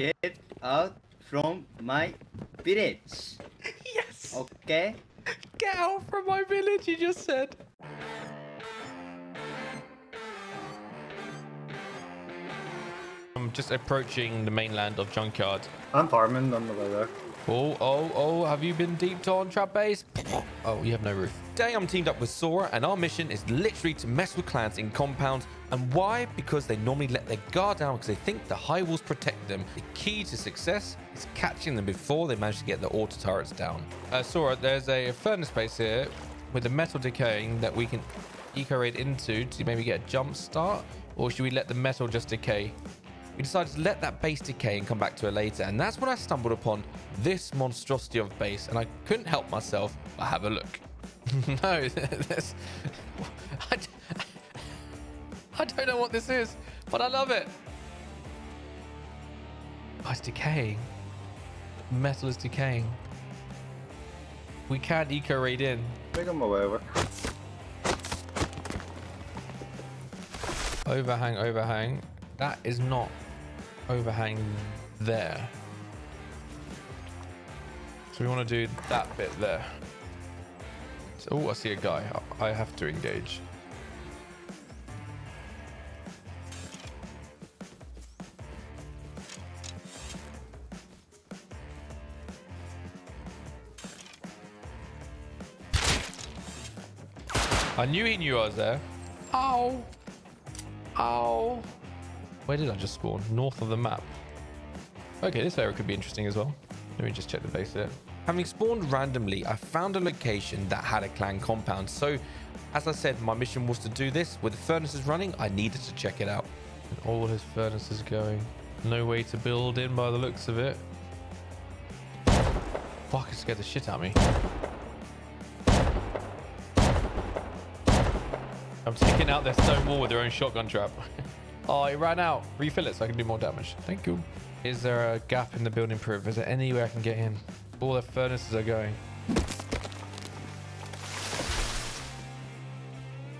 get out from my village. Yes. Okay? Get out from my village, you just said. I'm just approaching the mainland of Junkyard. I'm farming on the way there. Oh, oh, oh, have you been deep on trap base? Oh, you have no roof. Today I'm teamed up with Sora and our mission is literally to mess with clans in compounds. And why? Because they normally let their guard down because they think the high walls protect them. The key to success is catching them before they manage to get the auto turrets down. Uh, Sora, there's a furnace base here with the metal decaying that we can eco raid into to maybe get a jump start. Or should we let the metal just decay? We decided to let that base decay and come back to it later. And that's when I stumbled upon this monstrosity of base. And I couldn't help myself but have a look. no, this... I, d- I don't know what this is, but I love it. Oh, it's decaying. Metal is decaying. We can't eco raid in. My way over. Overhang, overhang. That is not overhang there. So we want to do that bit there. Oh, I see a guy. I have to engage. I knew he knew I was there. Ow. Ow. Where did I just spawn? North of the map. Okay, this area could be interesting as well. Let me just check the base here. Having spawned randomly, I found a location that had a clan compound. So, as I said, my mission was to do this. With the furnaces running, I needed to check it out. And all his furnaces going. No way to build in by the looks of it. Fuck, it scared the shit out of me. I'm taking out their stone wall with their own shotgun trap. oh, it ran out. Refill it so I can do more damage. Thank you. Is there a gap in the building proof? Is there any way I can get in? All their furnaces are going.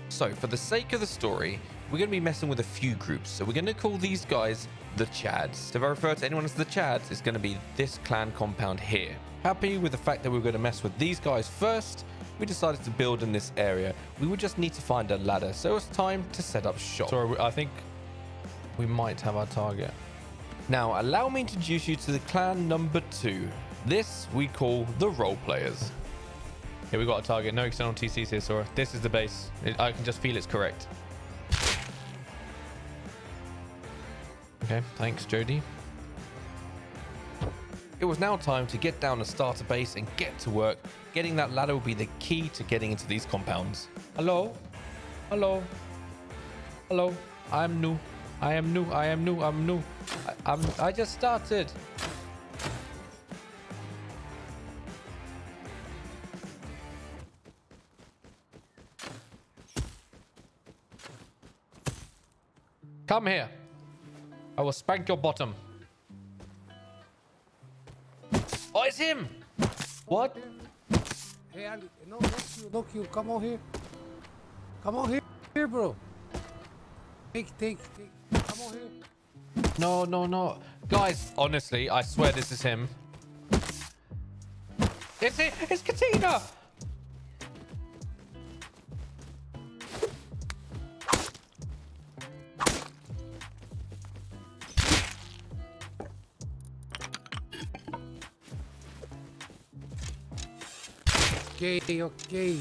So, for the sake of the story, we're going to be messing with a few groups. So we're going to call these guys the Chads. So if I refer to anyone as the Chads, it's going to be this clan compound here. Happy with the fact that we're going to mess with these guys first, we decided to build in this area. We would just need to find a ladder. So it's time to set up shop. Sorry, I think we might have our target. Now, allow me to introduce you to the clan number two. This we call the role players. Here we got a target. No external TCs here, Sora. This is the base. It- I can just feel it's correct. Okay, thanks, Jody. It was now time to get down a starter base and get to work. Getting that ladder will be the key to getting into these compounds. Hello? Hello? Hello? I'm new. I am new. I am new. I'm new. I, I'm. I just started. Come here. I will spank your bottom. Oh, it's him. What? Hey, Ali, no, no kill, no kill. Come on here. Come on here, here, bro. Take, take, take. Come on here. No, no, no. Guys, honestly, I swear this is him. It's it. It's Katina. Okay, okay.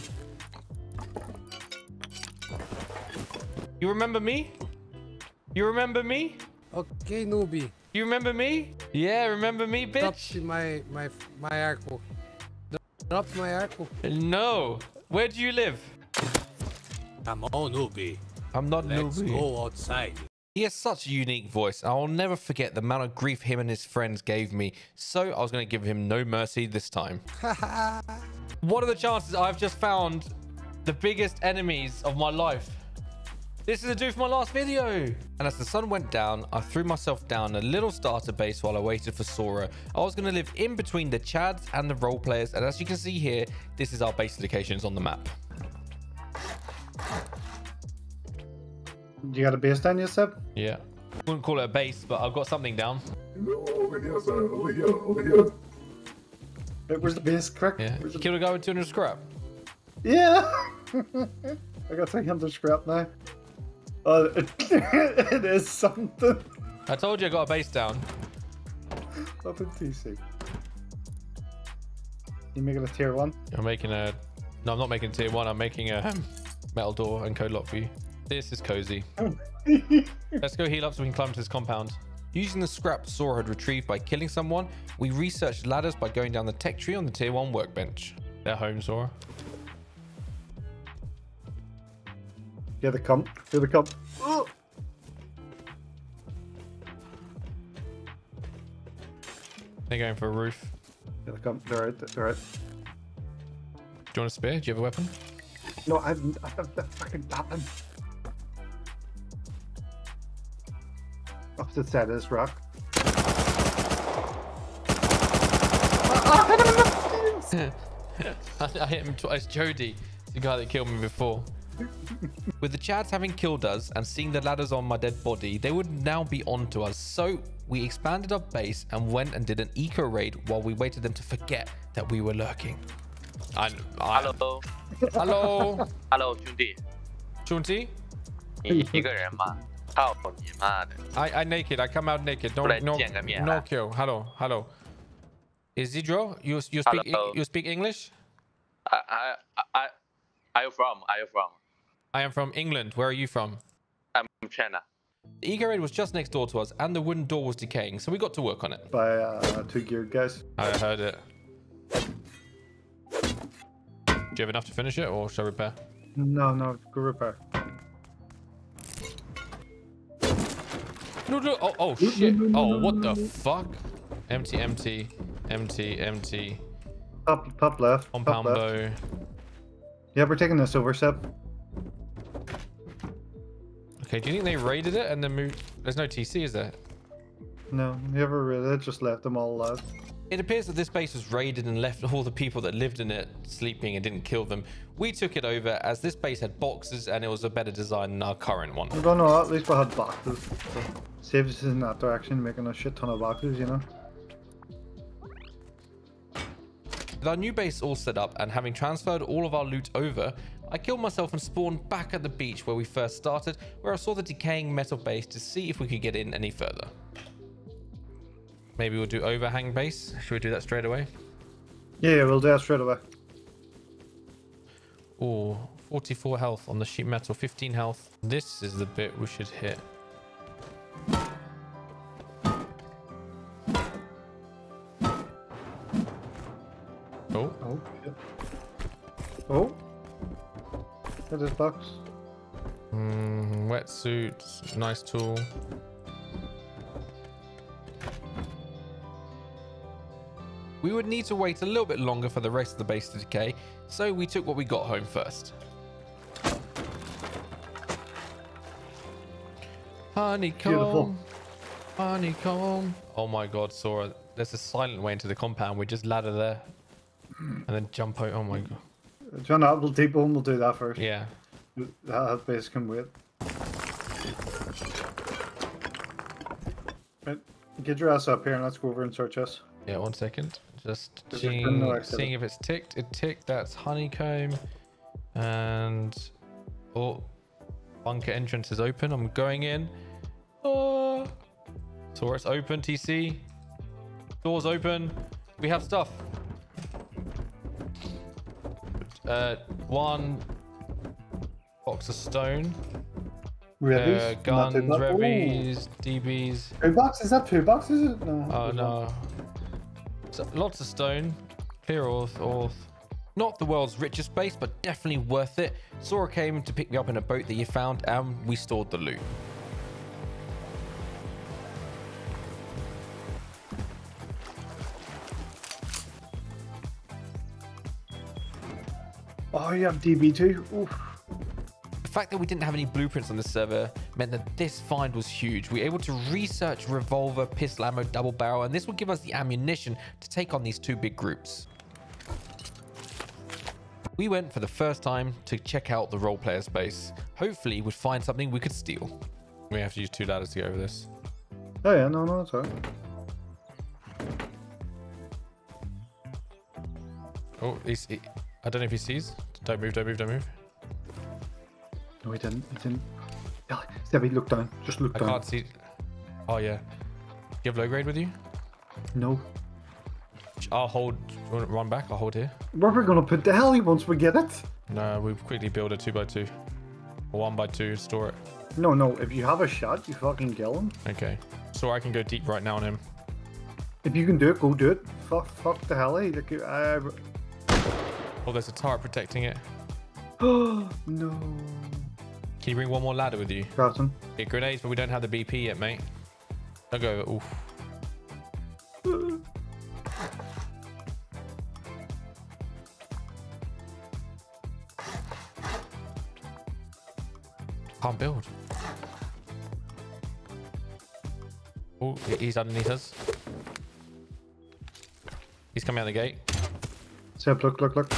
You remember me? You remember me? Okay, newbie. You remember me? Yeah, remember me, Drop bitch? my, my, my arco. Drop my arco. No. Where do you live? Come on, newbie. I'm not Let's Nubi. go outside. He has such a unique voice. I'll never forget the amount of grief him and his friends gave me. So I was going to give him no mercy this time. what are the chances I've just found the biggest enemies of my life? This is a do for my last video. And as the sun went down, I threw myself down a little starter base while I waited for Sora. I was going to live in between the Chads and the role players. And as you can see here, this is our base locations on the map. You got a base down, you said? Yeah. Wouldn't call it a base, but I've got something down. Over here, sir. Over here. Over here. Where's the base? Correct. Yeah. Where's the... Killed a guy with 200 scrap. Yeah. I got 300 scrap now. Oh, it, it is something. I told you I got a base down. Up in TC. You make it a tier one? I'm making a. No, I'm not making tier one. I'm making a um, metal door and code lock for you. This is cozy. Let's go heal up so we can climb to this compound. Using the scrap Sora had retrieved by killing someone, we researched ladders by going down the tech tree on the tier 1 workbench. They're home, Sora. Here they come. Here they come. Oh. They're going for a roof. Here they come. They're out. They're out. Do you want a spear? Do you have a weapon? No, I've, I have the fucking tapping. Opposite side of this rock. I, I hit him twice. Jody, the guy that killed me before. With the Chads having killed us and seeing the ladders on my dead body, they would now be on to us. So we expanded our base and went and did an eco raid while we waited them to forget that we were lurking. I, I, Hello Hello, Hello，兄弟， Chunti. 你一个人吗？ Oh, I, I naked. I come out naked. No, no, no kill. Hello, hello. Isidro, you you speak hello. you speak English? I I I. Are you from? Are you from? I am from England. Where are you from? I'm from China. The Eco Raid was just next door to us, and the wooden door was decaying, so we got to work on it. By uh, two geared guys. I heard it. Do you have enough to finish it, or shall we repair? No, no, go repair. No, no. Oh, oh shit. Oh, what the fuck? Empty, empty, empty, empty. Top, top left. top Compound left. bow. Yeah, we're taking this over, Seb. Okay, do you think they raided it and then moved? There's no TC, is there? No, never really. Just left them all alive. It appears that this base was raided and left all the people that lived in it sleeping and didn't kill them. We took it over as this base had boxes and it was a better design than our current one. I don't know, at least we had boxes. Saves us in that direction, making a shit ton of boxes, you know? With our new base all set up and having transferred all of our loot over, I killed myself and spawned back at the beach where we first started, where I saw the decaying metal base to see if we could get in any further. Maybe we'll do overhang base. Should we do that straight away? Yeah, yeah, we'll do that straight away. Oh, 44 health on the sheet metal, 15 health. This is the bit we should hit. Oh, Oh. Oh. At this box. mm, wetsuit, nice tool. We would need to wait a little bit longer for the rest of the base to decay, so we took what we got home first. Honeycomb. Beautiful. Honeycomb. Oh my god, Sora. There's a silent way into the compound. We just ladder there. And then jump out. Oh my god. Do John Apple T-Bone will do that first. Yeah. That base can wait. Right, get your ass up here and let's go over and search us. Yeah, one second. Just seeing, seeing if it's ticked. It ticked. That's honeycomb. And oh, bunker entrance is open. I'm going in. Oh, so it's open. TC. Doors open. We have stuff. Uh, one box of stone. Revies? Uh, guns, revies, DBs. Two boxes? Is that two boxes? Is it? No. Oh no. So, lots of stone. Clear orth, orth. Not the world's richest base, but definitely worth it. Sora came to pick me up in a boat that you found, and we stored the loot. Oh, you have DB2? Oof. The fact that we didn't have any blueprints on this server meant that this find was huge. We were able to research revolver, pistol ammo, double barrel, and this will give us the ammunition to take on these two big groups. We went for the first time to check out the role player space. Hopefully we'd find something we could steal. We have to use two ladders to get over this. Oh yeah, no, no, it's alright. Oh, he's. He, I don't know if he sees. Don't move, don't move, don't move. No, he didn't. He didn't. Yeah, Sebby, look down. Just look I down. can't see. Oh, yeah. Do you have low grade with you? No. I'll hold. Run back. I'll hold here. Where are we gonna put the heli once we get it? No, we quickly build a two by two. Or one by two, store it. No, no. If you have a shot, you fucking kill him. Okay. So I can go deep right now on him. If you can do it, go do it. Fuck, fuck the heli. Like, uh, Oh, there's a turret protecting it. Oh, no. Can you bring one more ladder with you? Captain. Get grenades, but we don't have the BP yet, mate. Don't go. Oof. Can't build. Oh, he's underneath us. He's coming out the gate. Seb, look, look, look.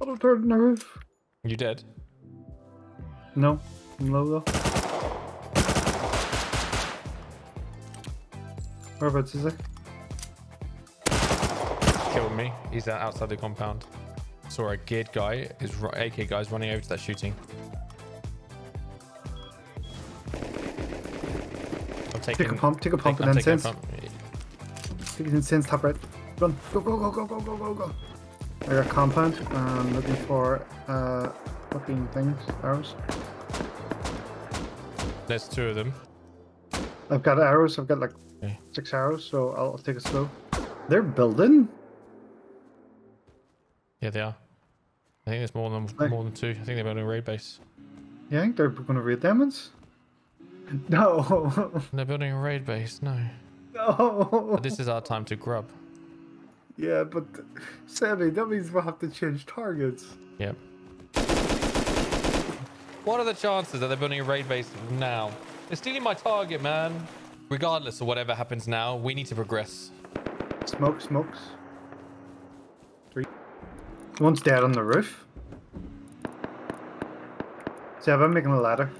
Auto turret in the roof. You dead? No, I'm low though. Whereabouts is it? Killed me. He's outside the compound. Saw a geared guy, is ru- AK guy's running over to that shooting. I'm taking, Take a pump, take a pump, and then sense. Sense, top right. Run. Go, go, go, go, go, go, go, go. I got compound. I'm looking for uh, fucking things, arrows. There's two of them. I've got arrows. I've got like Okay. six arrows, so I'll take it slow. They're building. Yeah, they are. I think there's more than Hey. more than two. I think they're building a raid base. You think they're gonna raid demons? No. They're building a raid base. No. No. But this is our time to grub. Yeah, but Sammy, that means we'll have to change targets. Yep. What are the chances that they're building a raid base now? They're stealing my target, man. Regardless of whatever happens now, we need to progress. Smoke, smokes. Three. One's dead on the roof. Seb, I'm making a ladder.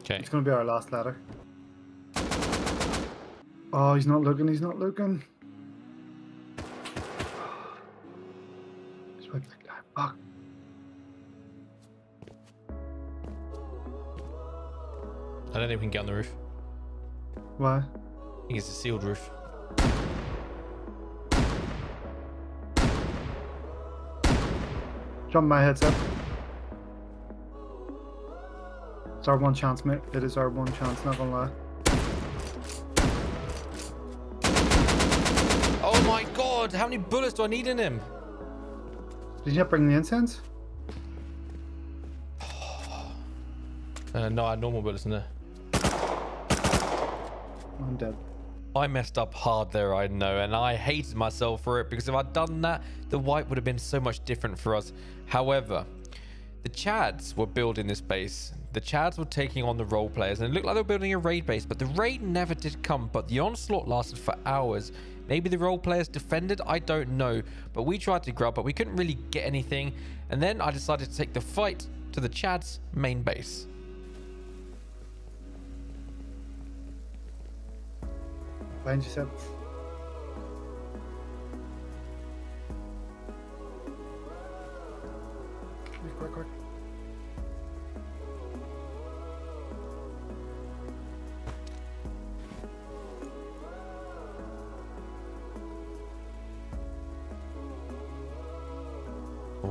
Okay. It's gonna be our last ladder. Oh, he's not looking, he's not looking. Like that. Fuck. I don't think we can get on the roof. Why? I think it's a sealed roof. Jump my headset. It's our one chance, mate. It is our one chance, not gonna lie. God! How many bullets do I need in him? Did you not bring the incense? Uh, no, I had normal bullets in there. I'm dead. I messed up hard there, I know, and I hated myself for it because if I'd done that, the wipe would have been so much different for us. However, the Chads were building this base. The Chads were taking on the role players, and it looked like they were building a raid base, but the raid never did come. But the onslaught lasted for hours. Maybe the role players defended, I don't know. But we tried to grab, but we couldn't really get anything. And then I decided to take the fight to the Chads' main base. Behind you, Seb. Quick, quick, quick.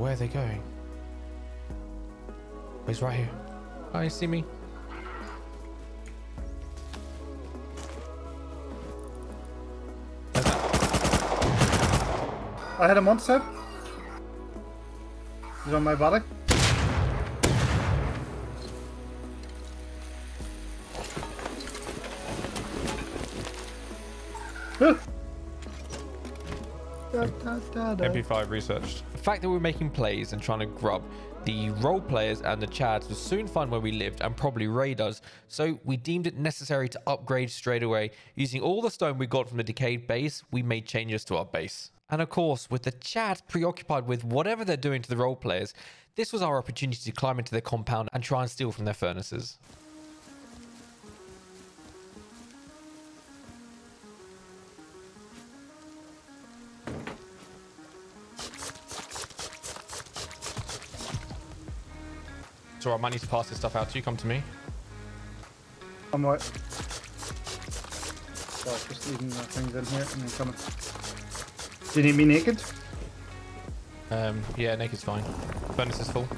Where are they going? Oh, he's right here. Oh, you see me? I had a once, Seb. He's on my body. Ah. Da, da, da, da. MP5 researched. Fact that we were making plays and trying to grub the role players and the chads would soon find where we lived and probably raid us, so we deemed it necessary to upgrade straight away. Using all the stone we got from the decayed base, we made changes to our base. And of course, with the Chad preoccupied with whatever they're doing to the role players, this was our opportunity to climb into their compound and try and steal from their furnaces. So I might need to pass this stuff out to you. Come to me. I'm right. So just leaving the things in here and then coming. Do you need me naked? Um, yeah, naked's fine. Furnace is full.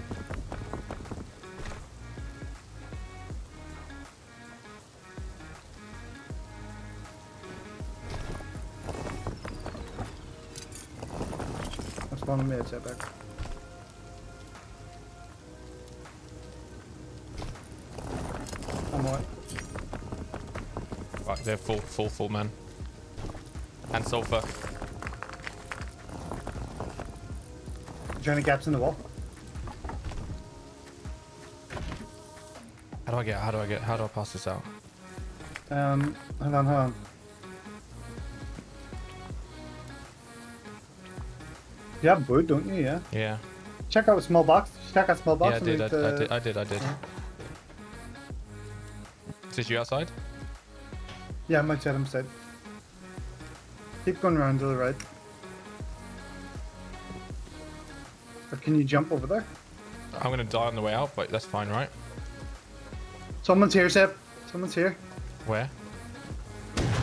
That's one of me, they're full, full, full, man. And sulfur. Is there any gaps in the wall? How do I get? How do I get? How do I pass this out? Um, hold on, hold on. You have wood, don't you? Yeah. Yeah. Check out a small box. Check out small box. Yeah, I did. I, leave I did. I did. I did. Is this you outside? Yeah, outside, I'm outside. Keep going around to the right. Or can you jump over there? I'm gonna die on the way out, but that's fine, right? Someone's here, Seb. Someone's here. Where?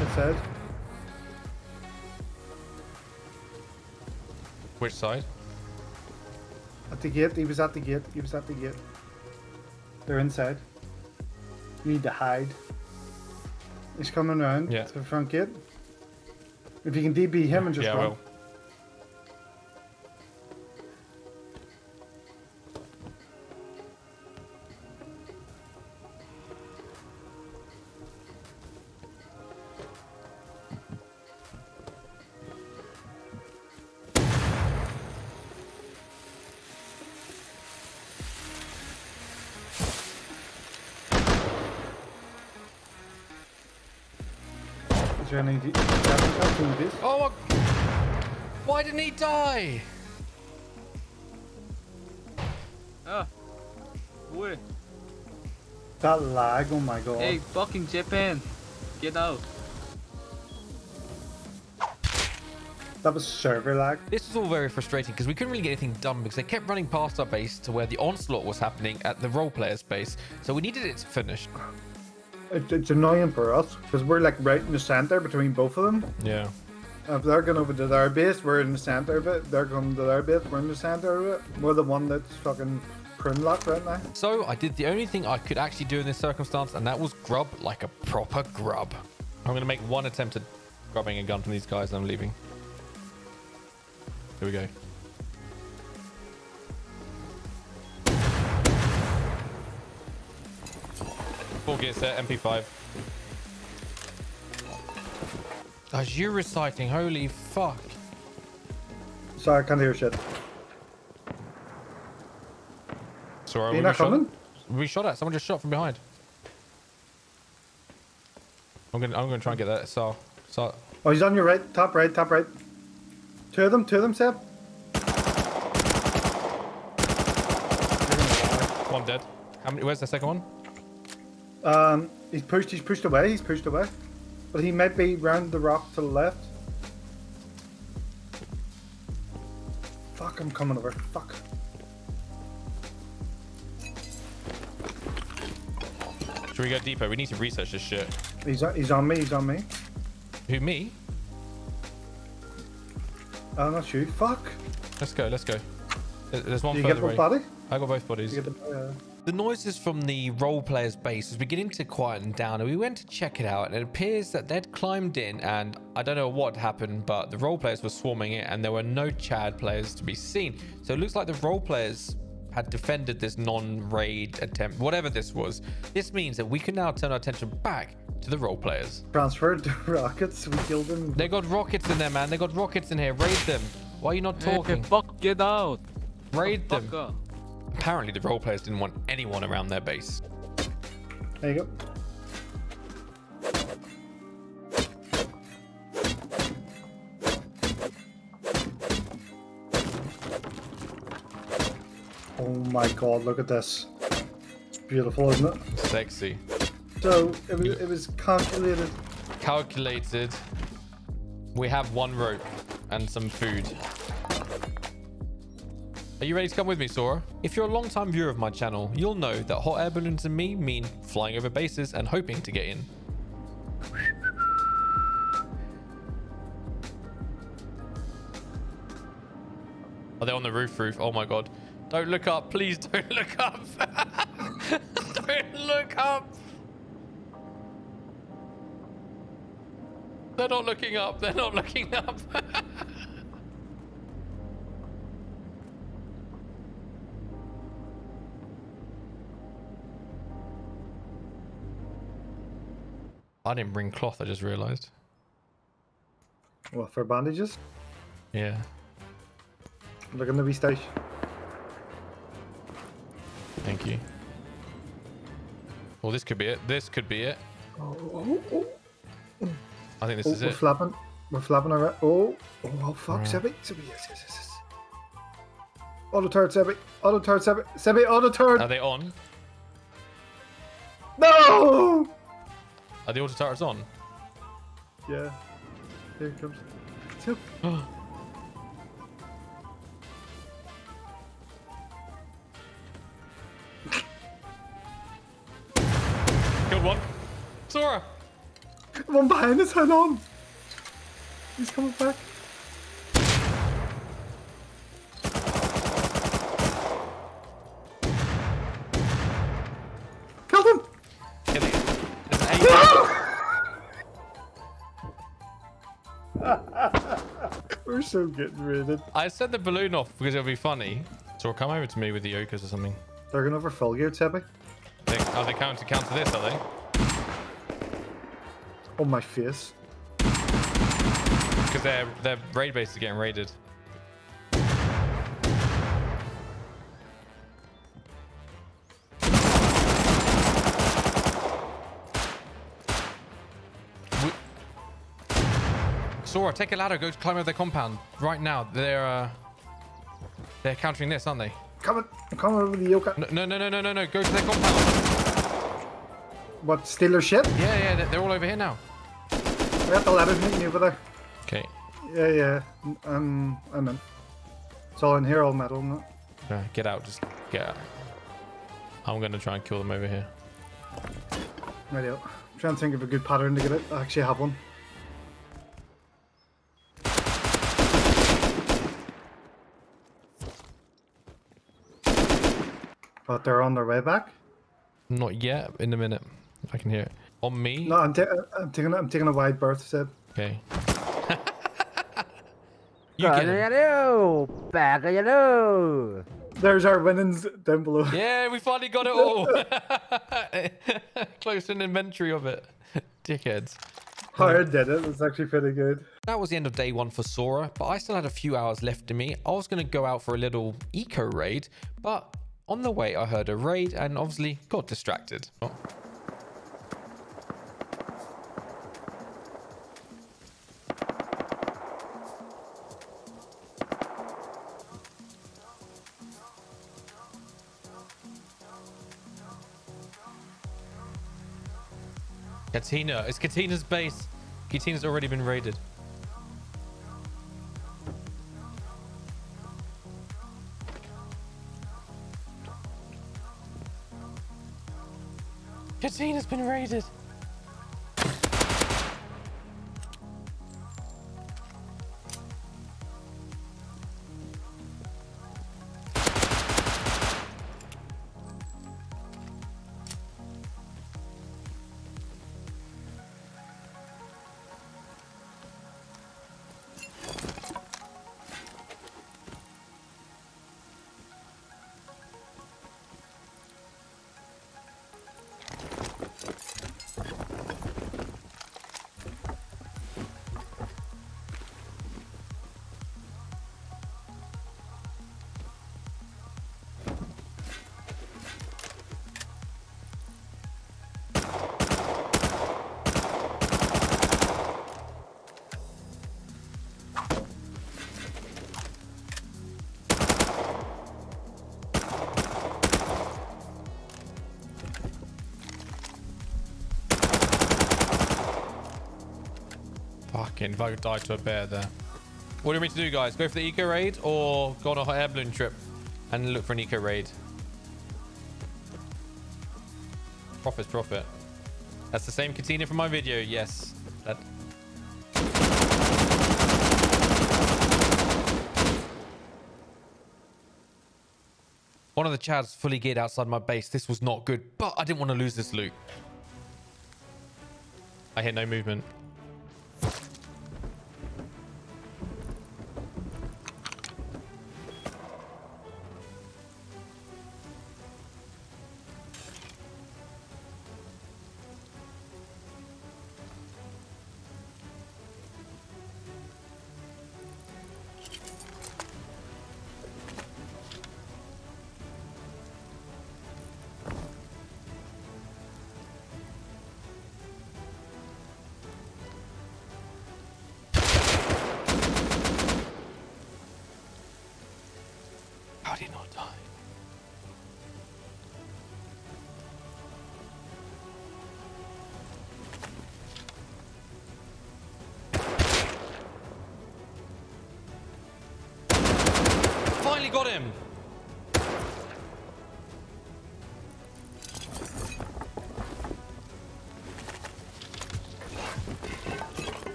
Outside. Which side? At the gate. He was at the gate. He was at the gate. They're inside. You need to hide. He's coming around Yeah. to the front gate. If you can DB him and just yeah, run. Will. Is there any D- opportunities? Oh, my... why didn't he die? Ah. Boy. That lag, oh my god. Hey, fucking Japan. Get out. That was server lag. This was all very frustrating because we couldn't really get anything done because they kept running past our base to where the onslaught was happening at the role player's base. So we needed it finished. It, it's annoying for us because we're like right in the center between both of them. Yeah. If they're going over to their base, we're in the center of it. They're going to their base, we're in the center of it. We're the one that's fucking prune locked right now. So I did the only thing I could actually do in this circumstance, and that was grub like a proper grub. I'm gonna make one attempt at grabbing a gun from these guys, and I'm leaving. Here we go. Full gear set, MP5. As you reciting, holy fuck. Sorry, I can't hear shit. Sorry, Are we you were not shot- coming? We shot at. Someone just shot from behind. I'm gonna, I'm gonna try and get that. So, so Oh, he's on your right, top right, top right. Two of them, two of them, Seb. one dead. How many? Where's the second one? Um, he's pushed, he's pushed away, he's pushed away. But he might be round the rock to the left. Fuck, I'm coming over. Fuck. Should we go deeper? We need to research this shit. He's, on- he's on me, he's on me. Who me? Oh, not you. Fuck. Let's go. Let's go. There's one Do you get both away. body? I got both bodies. You get the, uh, The noises from the role player's base was beginning to quieten down, and we went to check it out. And it appears that they'd climbed in, and I don't know what happened, but the role players were swarming it, and there were no Chad players to be seen. So it looks like the role players had defended this non-raid attempt, whatever this was. This means that we can now turn our attention back to the role players. transferred to rockets. We killed them. They got rockets in there, man. They got rockets in here. Raid them. Why are you not Hey, talking? fuck, get out. Raid them. Apparently the role players didn't want anyone around their base. There you go. Oh my god, look at this. It's beautiful, isn't it? Sexy. So, it was, it was calculated. Calculated. We have one rope and some food. Are you ready to come with me, Sora? If you're a long-time viewer of my channel, you'll know that hot air balloons and me mean flying over bases and hoping to get in. Are they on the roof roof? Oh my god. Don't look up. Please don't look up. don't look up. They're not looking up. They're not looking up. I didn't bring cloth, I just realized. What for bandages? Yeah. Look in the station. Thank you. Well, this could be it. This could be it. Oh, oh, oh. I think this oh is we're it. flapping. We're flapping around. Oh, oh, oh fuck, Right. Sebby. Sebby, yes, yes, yes, yes. Auto turret, Sebby. Auto turret, Sebby. Sebby, auto turret. Are they on? no! Are the auto turrets on? Yeah. Here it comes. Seb. Killed one. Sora! One behind us, hang on. He's coming back. So getting raided. I set the balloon off because it'll be funny. Sora, come over to me with the Yokas or something. They're going to full gear, Sebby. They, are they counter counter this, are they? On my face. Because their their raid base is getting raided. Sora, take a ladder, go climb over the compound right now. They're uh, they're countering this, aren't they? Coming, I'm coming over the yoga. No, no, no, no, no, no. Go to their compound. What, steal their shit? Yeah, yeah, they're, they're all over here now. We got the ladders meeting over there. Okay. Yeah, yeah. Um, I'm in. It's all in here, all metal, isn't it? Yeah, get out. Just get out. I'm gonna try and kill them over here. Radio. I'm trying to think of a good pattern to get it. I actually have one. But they're on their way back. Not yet. In a minute. I can hear it. On me. No, I'm, ta- I'm taking I'm taking a wide berth, Seb. Okay. you get 'em. Hello, back hello. There's our winnings down below. Yeah, we finally got it all. Close an inventory of it. Dickheads. Oh, Hard did it. It's actually pretty good. That was the end of day one for Sora, but I still had a few hours left in me. I was going to go out for a little eco raid, but on the way I heard a raid and obviously got distracted. Oh. Katina. It's Katina's base. Katina's already been raided. Katina's been raided. If I could die to a bear there. What do you want me to do, guys? Go for the eco raid or go on a hot air balloon trip and look for an eco raid? Profit's profit. That's the same Katina from my video. Yes. That. One of the chads fully geared outside my base. This was not good, but I didn't want to lose this loot. I hear no movement.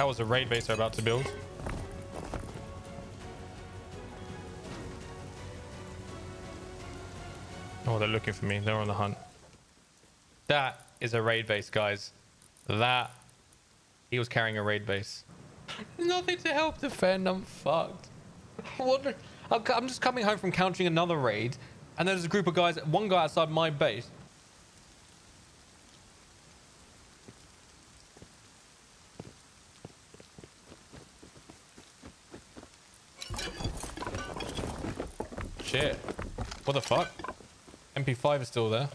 That was a raid base they're about to build. Oh, they're looking for me. They're on the hunt. That is a raid base, guys. That. He was carrying a raid base. Nothing to help defend. I'm fucked. What? I'm just coming home from countering another raid, and there's a group of guys, one guy outside my base. Shit. What the fuck? MP5 is still there.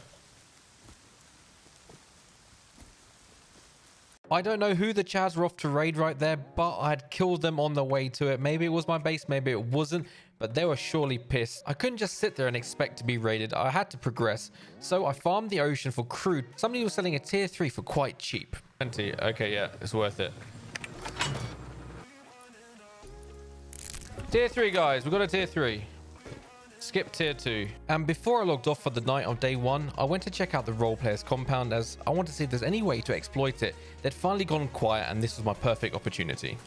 I don't know who the Chads were off to raid right there, but I had killed them on the way to it. Maybe it was my base, maybe it wasn't, but they were surely pissed. I couldn't just sit there and expect to be raided. I had to progress. So I farmed the ocean for crude. Somebody was selling a tier 3 for quite cheap. 20. Okay, yeah, it's worth it. Tier 3, guys. We got a tier 3. Skip tier 2. And before I logged off for the night on day 1, I went to check out the role player's compound as I wanted to see if there's any way to exploit it. They'd finally gone quiet and this was my perfect opportunity.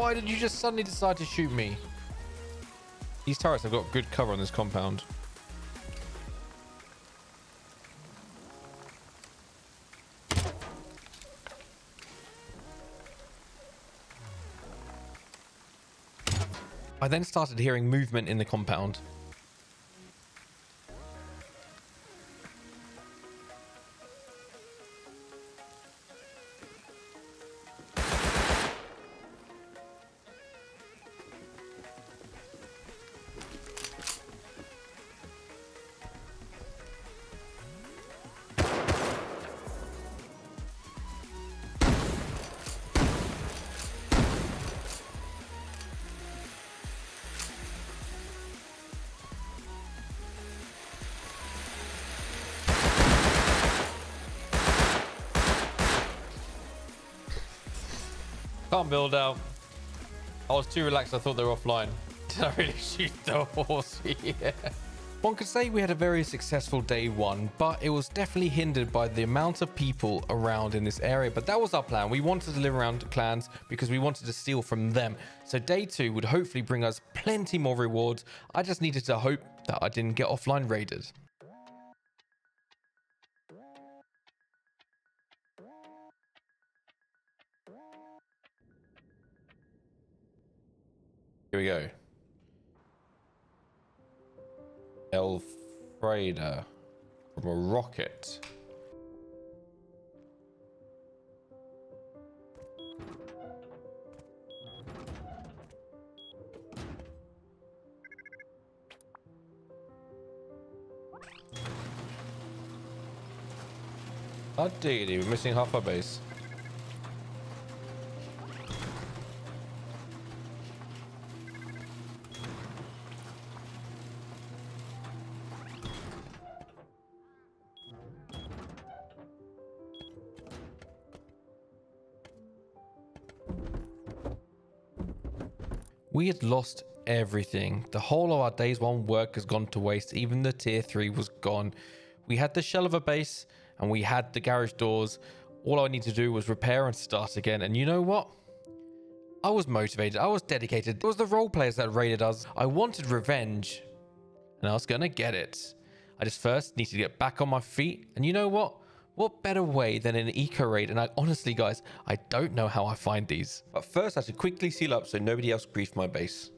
Why did you just suddenly decide to shoot me? These turrets have got good cover on this compound. I then started hearing movement in the compound. Can't build out. I was too relaxed. I thought they were offline. Did I really shoot the horse? yeah. One could say we had a very successful day one, but it was definitely hindered by the amount of people around in this area. But that was our plan. We wanted to live around clans because we wanted to steal from them. So day two would hopefully bring us plenty more rewards. I just needed to hope that I didn't get offline raided. Here we go. Elfreda from a rocket. Oh diggity, we're missing half our base. We had lost everything. The whole of our days one work has gone to waste. Even the tier three was gone. We had the shell of a base and we had the garage doors. All I needed to do was repair and start again. And you know what? I was motivated. I was dedicated. It was the role players that raided us. I wanted revenge and I was going to get it. I just first need to get back on my feet. And you know what? What better way than an eco raid? And I honestly, guys, I don't know how I find these. But first, I should quickly seal up so nobody else griefed my base.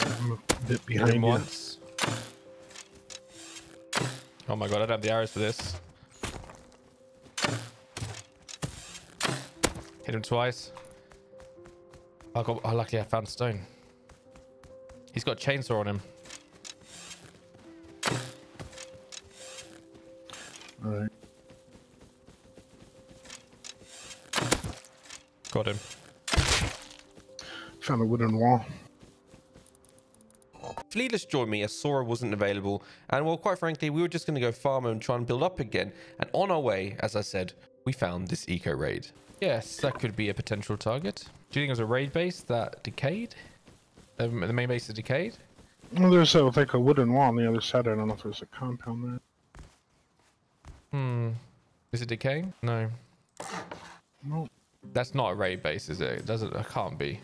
I'm a bit behind him you. once. Oh my god, I don't have the arrows for this. Hit him twice. I got, oh, luckily I found stone. He's got chainsaw on him. Alright. Got him. Found a wooden wall. Fleeless joined me as Sora wasn't available, and well, quite frankly, we were just going to go farm and try and build up again. And on our way, as I said, we found this eco raid. Yes, that could be a potential target. Do you think it was a raid base that decayed? Um, the main base is decayed? Well, there's a, like a wooden wall on the other side. I don't know if there's a compound there. Hmm. Is it decaying? No. No. That's not a raid base, is it? It doesn't. It can't be.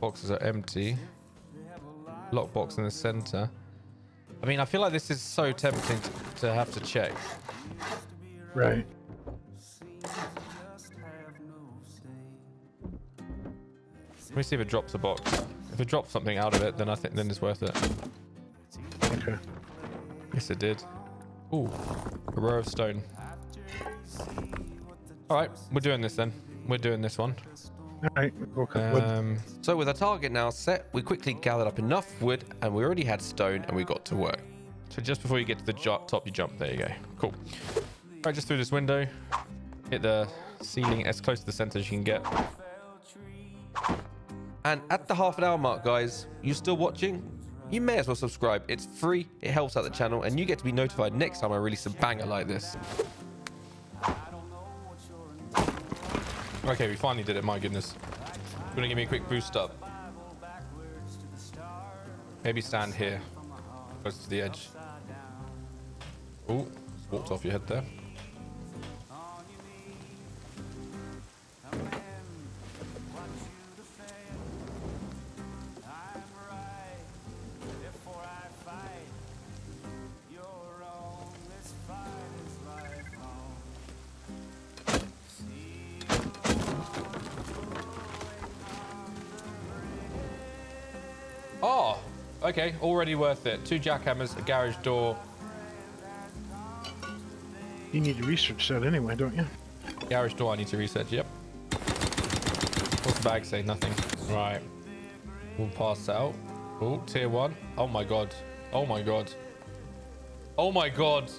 Boxes are empty. Lockbox in the center. I mean, I feel like this is so tempting to, to have to check. Right. Let me see if it drops a box. If it drops something out of it, then I think then it's worth it. Okay. Yes, it did. Ooh, a row of stone. All right, we're doing this then. We're doing this one. Alright, we'll cut wood. Um, so with our target now set, we quickly gathered up enough wood and we already had stone and we got to work. So just before you get to the top, you jump. There you go. Cool. Right, just through this window. Hit the ceiling as close to the center as you can get. And at the half an hour mark, guys, you're still watching? You may as well subscribe. It's free, it helps out the channel, and you get to be notified next time I release a banger like this. Okay, we finally did it, my goodness. You wanna give me a quick boost up? Maybe stand here, close to the edge. Oh, walked off your head there. Okay, already worth it. Two jackhammers, a garage door, You need to research that anyway, don't you? garage door I need to research, yep. What's the bag say? Nothing. Right. We'll pass out. Oh, tier one. Oh my god. Oh my god. Oh my god.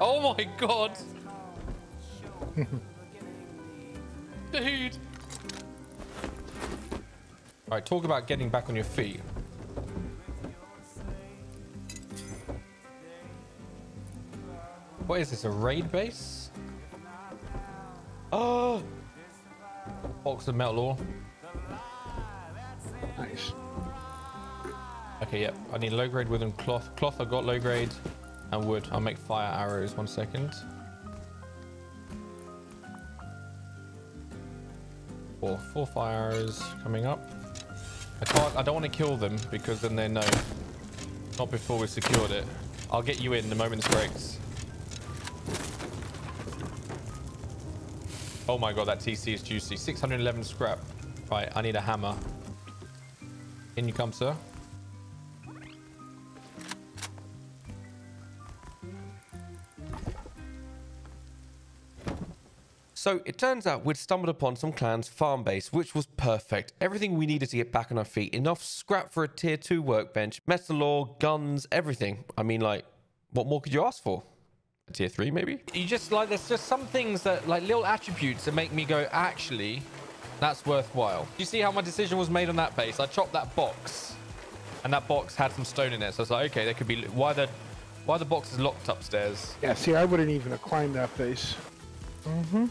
Oh my god. Dude. All right, talk about getting back on your feet. What is this, a raid base? Oh, Box of metal ore. Nice. Okay, yep. I need low grade wood and cloth. Cloth, I got low grade and wood. I'll make fire arrows. One second. Four, four fire arrows coming up. I can't. I don't want to kill them because then they know. Not before we secured it. I'll get you in the moment this breaks. Oh my god, that TC is juicy. 611 scrap. Right, I need a hammer. In you come, sir. So it turns out we'd stumbled upon some clan's farm base, which was perfect. Everything we needed to get back on our feet. Enough scrap for a tier 2 workbench, metal ore, guns, everything. I mean, like, what more could you ask for? A tier 3, maybe? You just, like, there's just some things that, like, little attributes that make me go, actually, that's worthwhile. You see how my decision was made on that base? I chopped that box, and that box had some stone in it. So it's like, okay, there could be... Why the, why the box is locked upstairs? Yeah, see, I wouldn't even have climbed that base. Mhm.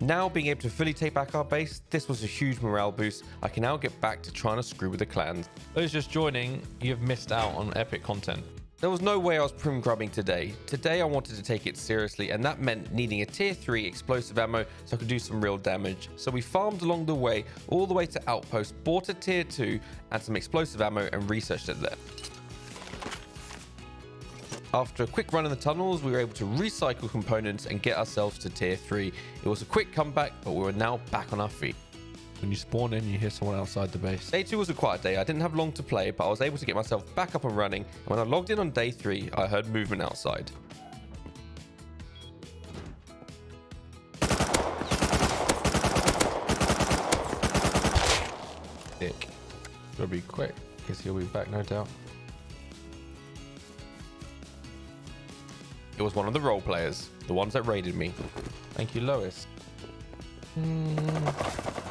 Now being able to fully take back our base, this was a huge morale boost. I can now get back to trying to screw with the clans. Those just joining, you have missed out on epic content. There was no way I was prim grubbing today. Today I wanted to take it seriously and that meant needing a tier 3 explosive ammo so I could do some real damage. So we farmed along the way, all the way to Outpost, bought a tier 2 and some explosive ammo and researched it there. After a quick run in the tunnels, we were able to recycle components and get ourselves to tier 3. It was a quick comeback, but we were now back on our feet. When you spawn in, you hear someone outside the base. Day 2 was a quiet day. I didn't have long to play, but I was able to get myself back up and running. And when I logged in on day 3, I heard movement outside. Dick. Gotta be quick, because he'll be back no doubt. It was one of the role players, the ones that raided me. Thank you, Lois. Hmm.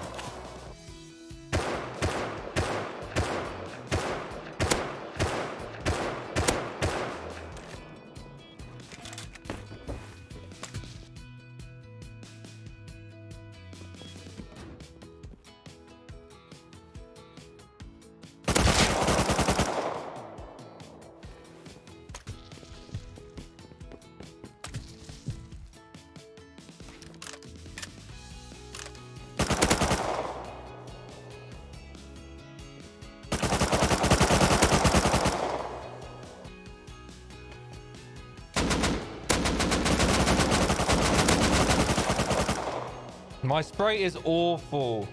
My spray is awful.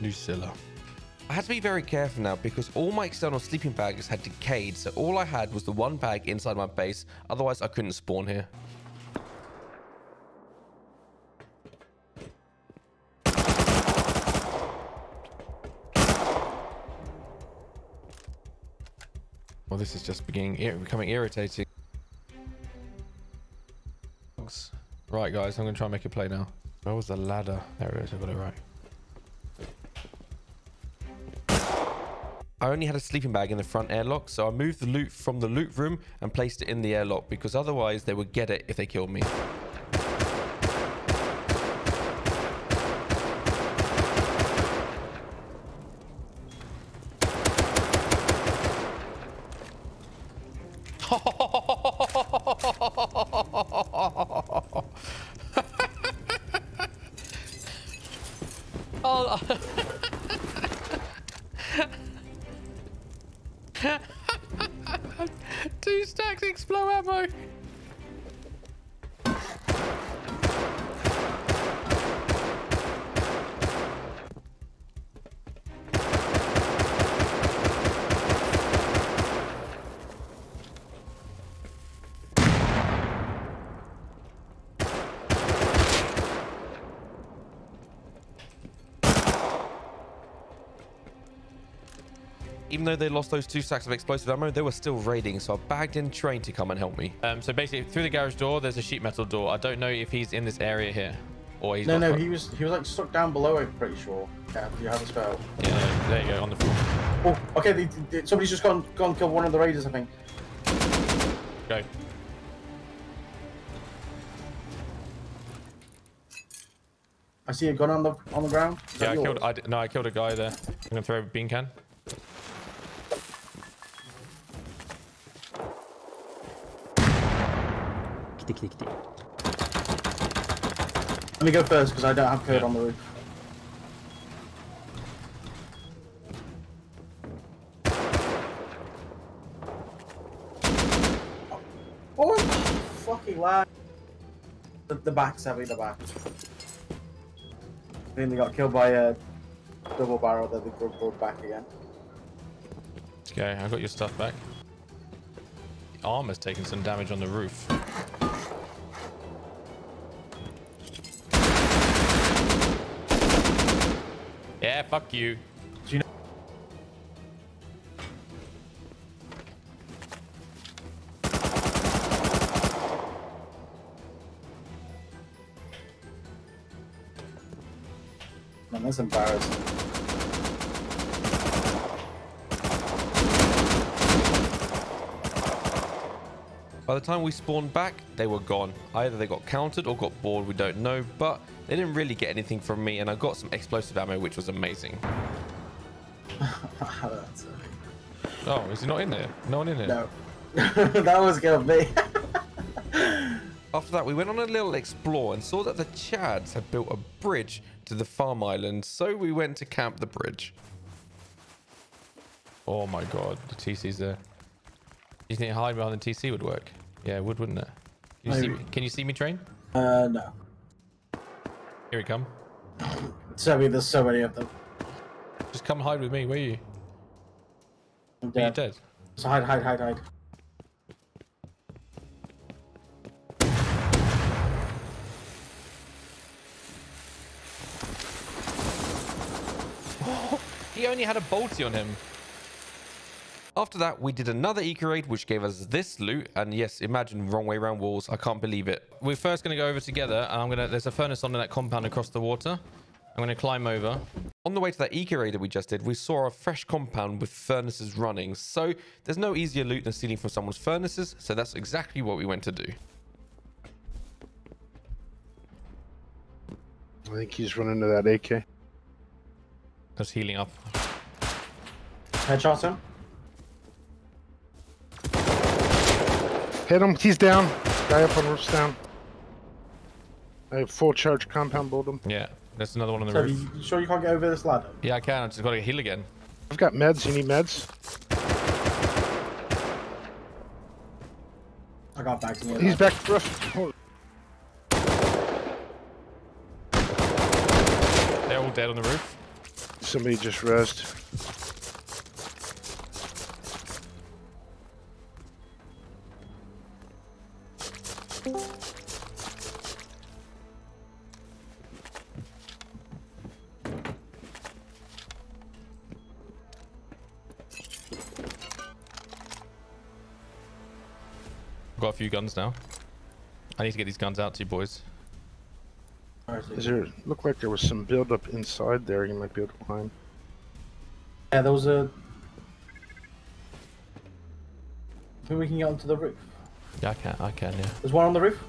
Lucilla. I had to be very careful now because all my external sleeping bags had decayed, so all I had was the one bag inside my base. Otherwise, I couldn't spawn here. Well, this is just beginning, becoming irritating. Right, guys, I'm going to try and make a play now. Where was the ladder? There it is, I got it right. I only had a sleeping bag in the front airlock, so I moved the loot from the loot room and placed it in the airlock because otherwise they would get it if they killed me. Though they lost those two stacks of explosive ammo, they were still raiding, so I bagged in Train to come and help me. Um, so basically, through the garage door, there's a sheet metal door. I don't know if he's in this area here, or he's No, not no, he was he was like stuck down below. I'm pretty sure. Yeah, you have a spell. Yeah, there you go, on the floor. Oh, okay. They, they, somebody's just gone gone killed one of the raiders. I think. Go. I see a gun on the on the ground. Is Yeah, that I killed. yours? I, d- no, I killed a guy there. I'm gonna throw a bean can. Kitty, kitty, kitty. Let me go first because I don't have code on the roof. Oh, fucking lag. The, the back's heavy, the back. I think they got killed by a double barrel that they brought brought back again. Okay, I got your stuff back. The armor's taking some damage on the roof. Fuck you. Do you know? Man, that's embarrassing. By the time we spawned back, they were gone. Either they got countered or got bored, we don't know, but they didn't really get anything from me, and I got some explosive ammo, which was amazing. Oh, is he not in there? No one in there? no. that was gonna be. After that, we went on a little explore and saw that the Chads had built a bridge to the farm island, so we went to camp the bridge. Oh my god, the TC's there. You think hiding behind the TC would work? Yeah, it would, wouldn't it? Can you, see me, can you see me, train? uh, no. Here we come. So I mean, there's so many of them. Just come hide with me. Where are you? I'm Are you dead. dead? So hide, hide, hide, hide. He only had a bolty on him. After that, we did another eco raid, which gave us this loot. And yes, imagine wrong way around walls. I can't believe it. We're first going to go over together. And I'm going to, there's a furnace on that compound across the water. I'm going to climb over. On the way to that eco raid that we just did, we saw a fresh compound with furnaces running. So there's no easier loot than stealing from someone's furnaces. So that's exactly what we went to do. I think he's running to that AK. Just healing up. Headshot him. Hit him. He's down. Guy up on roof's down. I have full charge compound build him. Yeah, there's another one on the So roof. you, you sure you can't get over this ladder? Yeah, I can. I just got to heal again. I've got meds. You need meds? I got back to me. He's back to roof. Oh, They're all dead on the roof. somebody just rezzed. Got a few guns now. I need to get these guns out to you boys. Is there looked like there was some build up inside there? You might be able to climb. Yeah, there was a. I think we can get onto the roof. Yeah, I can. I can. Yeah. There's one on the roof.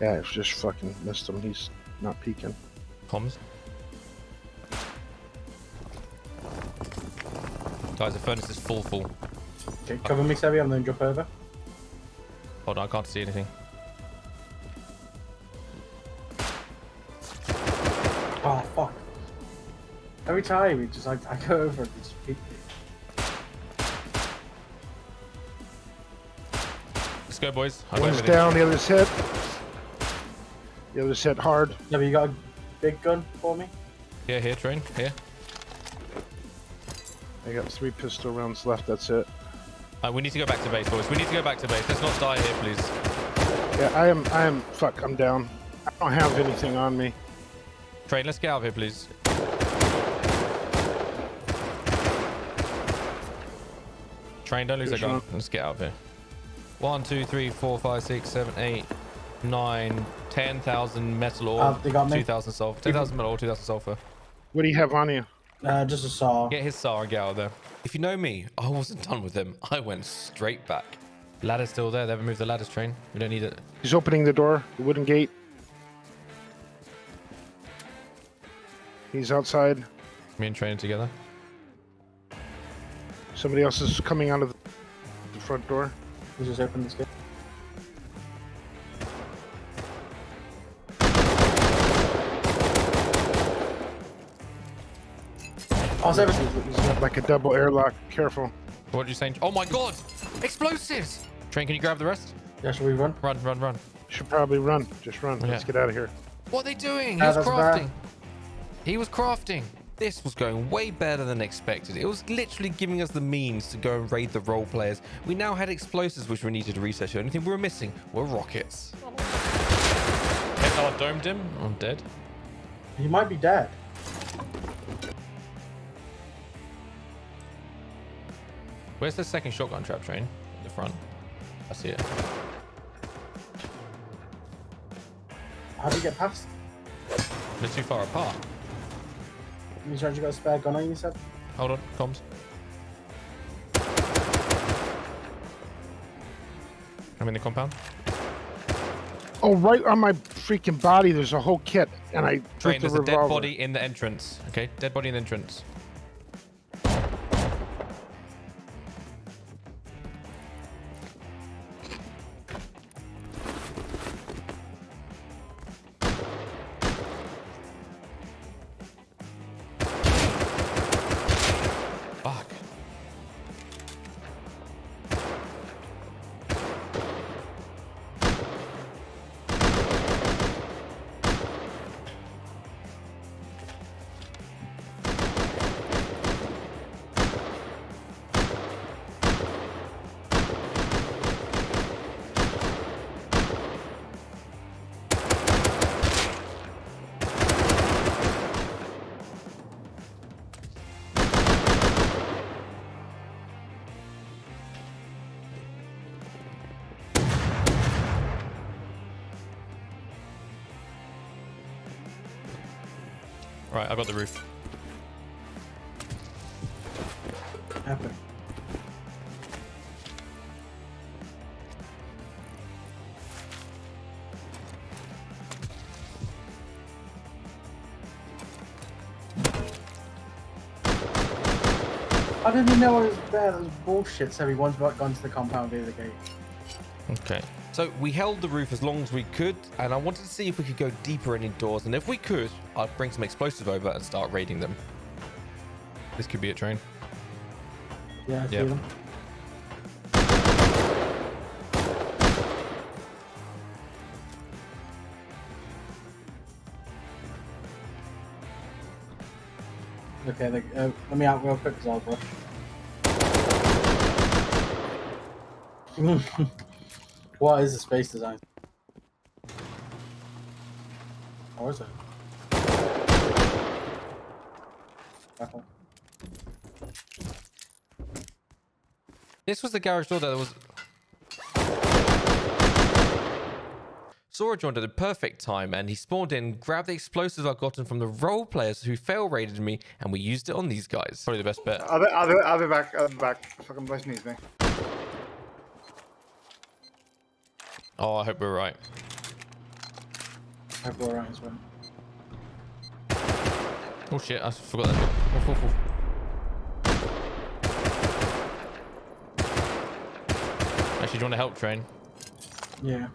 Yeah, I've just fucking missed him. He's not peeking. Comms. Guys, the furnace is full, full. Okay, cover me, Sebby, and then jump over. Hold on, I can't see anything. Oh fuck! Every time, it just like I go over and just peek. Let's go, boys. I got One's down. The other's hit. The other's hit hard. Sebby, you got a big gun for me? Yeah, here, train. Here. I got three pistol rounds left. That's it. Uh, we need to go back to base, boys. We need to go back to base. Let's not die here, please. Yeah, I am. I am. Fuck. I'm down. I don't have anything on me. Train, let's get out of here, please. Train, don't lose Yes, that gun. Let's get out of here. One, two, three, four, five, six, seven, eight, nine, ten thousand metal ore. Uh, they got me. Two thousand sulfur. Ten thousand metal ore. Two thousand sulfur. What do you have on you? Uh, just a SAR. Get his SAR and get out of there. If you know me, I wasn't done with him. I went straight back. Ladder's still there. They haven't moved the ladders train. We don't need it. He's opening the door, the wooden gate. He's outside. Me and train together. Somebody else is coming out of the front door. He just opened this gate. Oh, so He's like a double airlock. Careful. What are you saying? Oh my god! Explosives! Train, can you grab the rest? yeah, shall we run? Run, run, run. Should probably run. Just run. Let's get out of here. What are they doing? He Ah, was crafting. bad. He was crafting. This was going way better than expected. It was literally giving us the means to go and raid the role players. We now had explosives which we needed to research. The only thing we were missing were rockets. SR domed him. I'm dead. He might be dead. Where's the second shotgun trap train? In the front. I see it. How do you get past? They're too far apart. You said you got a spare gun on you said? Hold on, comms. I'm in the compound. Oh, right on my freaking body, there's a whole kit, and I Train, took the there's a dead body in the entrance. Okay, dead body in the entrance. Got the roof. Happen. I didn't even know I was there. That was bullshit. So we everyone's gone to the compound via the gate. Okay. So we held the roof as long as we could, and I wanted to see if we could go deeper in indoors. And if we could, I'd bring some explosives over and start raiding them. This could be a train. Yeah, I see Yeah. them. Okay, they, uh, let me out real quick because I'll rush. what is the space design? Or is it? Careful. This was the garage door that was. Sora joined at the perfect time and he spawned in, grabbed the explosives I'd gotten from the role players who fail raided me, and we used it on these guys. Probably the best bet. I'll be, I'll be, I'll be back. I'll be back. Fucking voice needs me. Oh, I hope we're right. I hope we're around as well. Oh shit, I forgot that. Oof, oof, oof. Actually, do you want to help train? Yeah.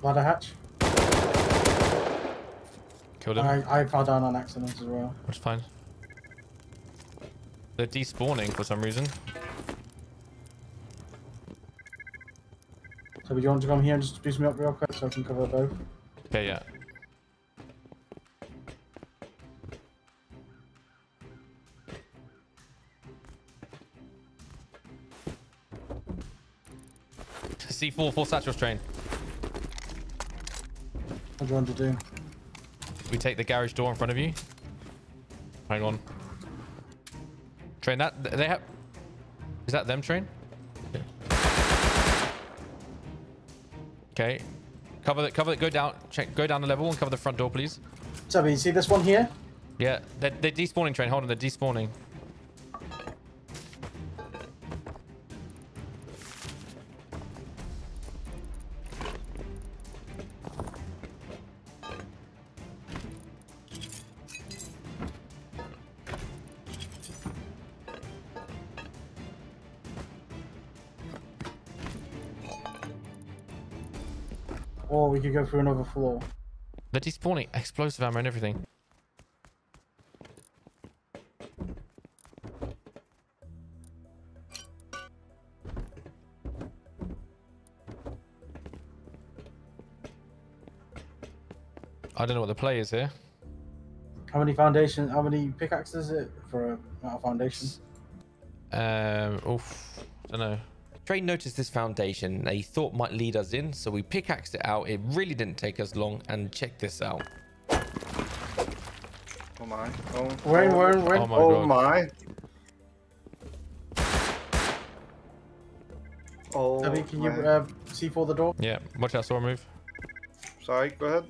Ladder hatch. Killed him. I, I fell down on accident as well. That's fine. They're despawning for some reason. So, do you want to come here and just boost me up real quick so I can cover both? Okay, yeah. C4, full satchels train. What do you want to do? We take the garage door in front of you. Hang on. Train that they have. Is that them train? Okay. Cover that. Cover that. Go down. Check. Go down the level and cover the front door, please. So, you see this one here? Yeah, they're, they're despawning train. Hold on, they're despawning. Go through another floor. They're despawning explosive ammo and everything. I don't know what the play is here. How many foundation? How many pickaxes is it for a, a foundation? Um, oof, I don't know. Train noticed this foundation they thought might lead us in, so we pickaxed it out. It really didn't take us long, and check this out. Oh my. Oh, Where, where, where? Oh my oh god. my. Oh, Debbie, can you uh, C4 the door? Yeah, watch out, Sora move. Sorry, go ahead.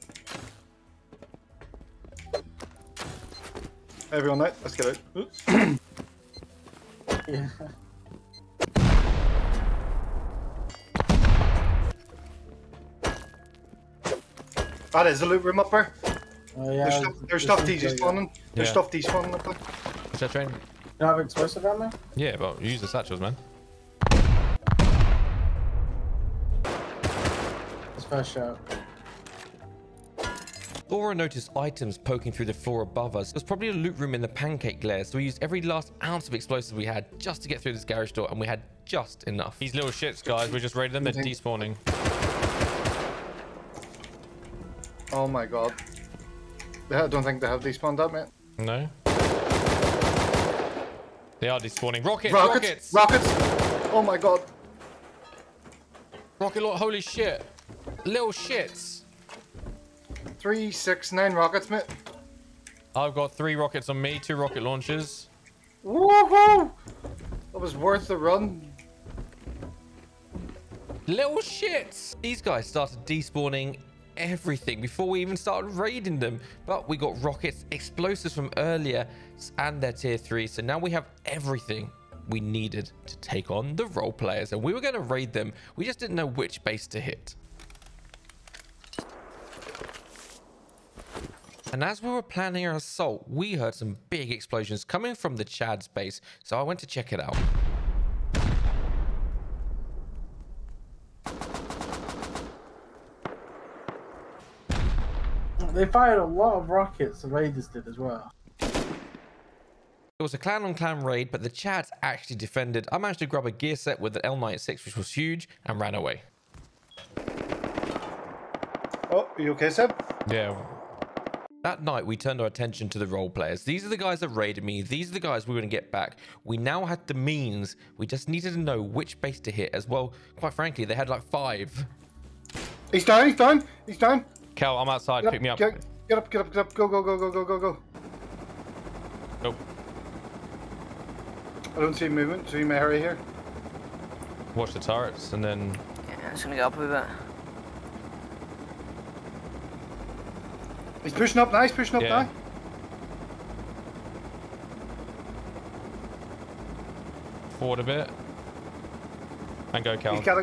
Everyone out, let's get out. Oops. Yeah. That is a loot room up there. Oh yeah. There's stuff, there's stuff despawning. There's Yeah. stuff despawning up there. Watch that train. You have explosive ammo? Yeah, but use the satchels, man. It's first shot. Laura noticed items poking through the floor above us. There's probably a loot room in the pancake layer, so we used every last ounce of explosives we had just to get through this garage door, and we had just enough. These little shits, guys, we just raided them. They're despawning. Oh my god. I don't think they have despawned that, mate. No? They are despawning. Rockets! Rockets! Rockets! Rockets! Oh my god. Rocket launch! Holy shit! Little shits! Three, six, nine rockets, mate. I've got three rockets on me, two rocket launchers. Woohoo! That was worth the run. Little shits! These guys started despawning everything before we even started raiding them. But we got rockets, explosives from earlier, and their tier 3. So now we have everything we needed to take on the role players. And we were going to raid them. We just didn't know which base to hit. And as we were planning our assault, we heard some big explosions coming from the Chad's base. So I went to check it out. They fired a lot of rockets, the Raiders did as well. It was a clan on clan raid, but the Chads actually defended. I managed to grab a gear set with the L96, which was huge, and ran away. Oh, are you okay, Seb? Yeah. That night, we turned our attention to the role players. These are the guys that raided me. These are the guys we were going to get back. We now had the means. We just needed to know which base to hit as well. Quite frankly, they had like five. He's down, he's down, he's down. Cal, I'm outside. Get Pick me up. Get, get up, get up, get up. Go, go, go, go, go, go, go. Nope. I don't see movement, so you may hurry here. watch the turrets and then... Yeah, just gonna get up a bit. He's pushing up now, he's pushing up Yeah. now. Forward a bit. And go, Cal. He's got a...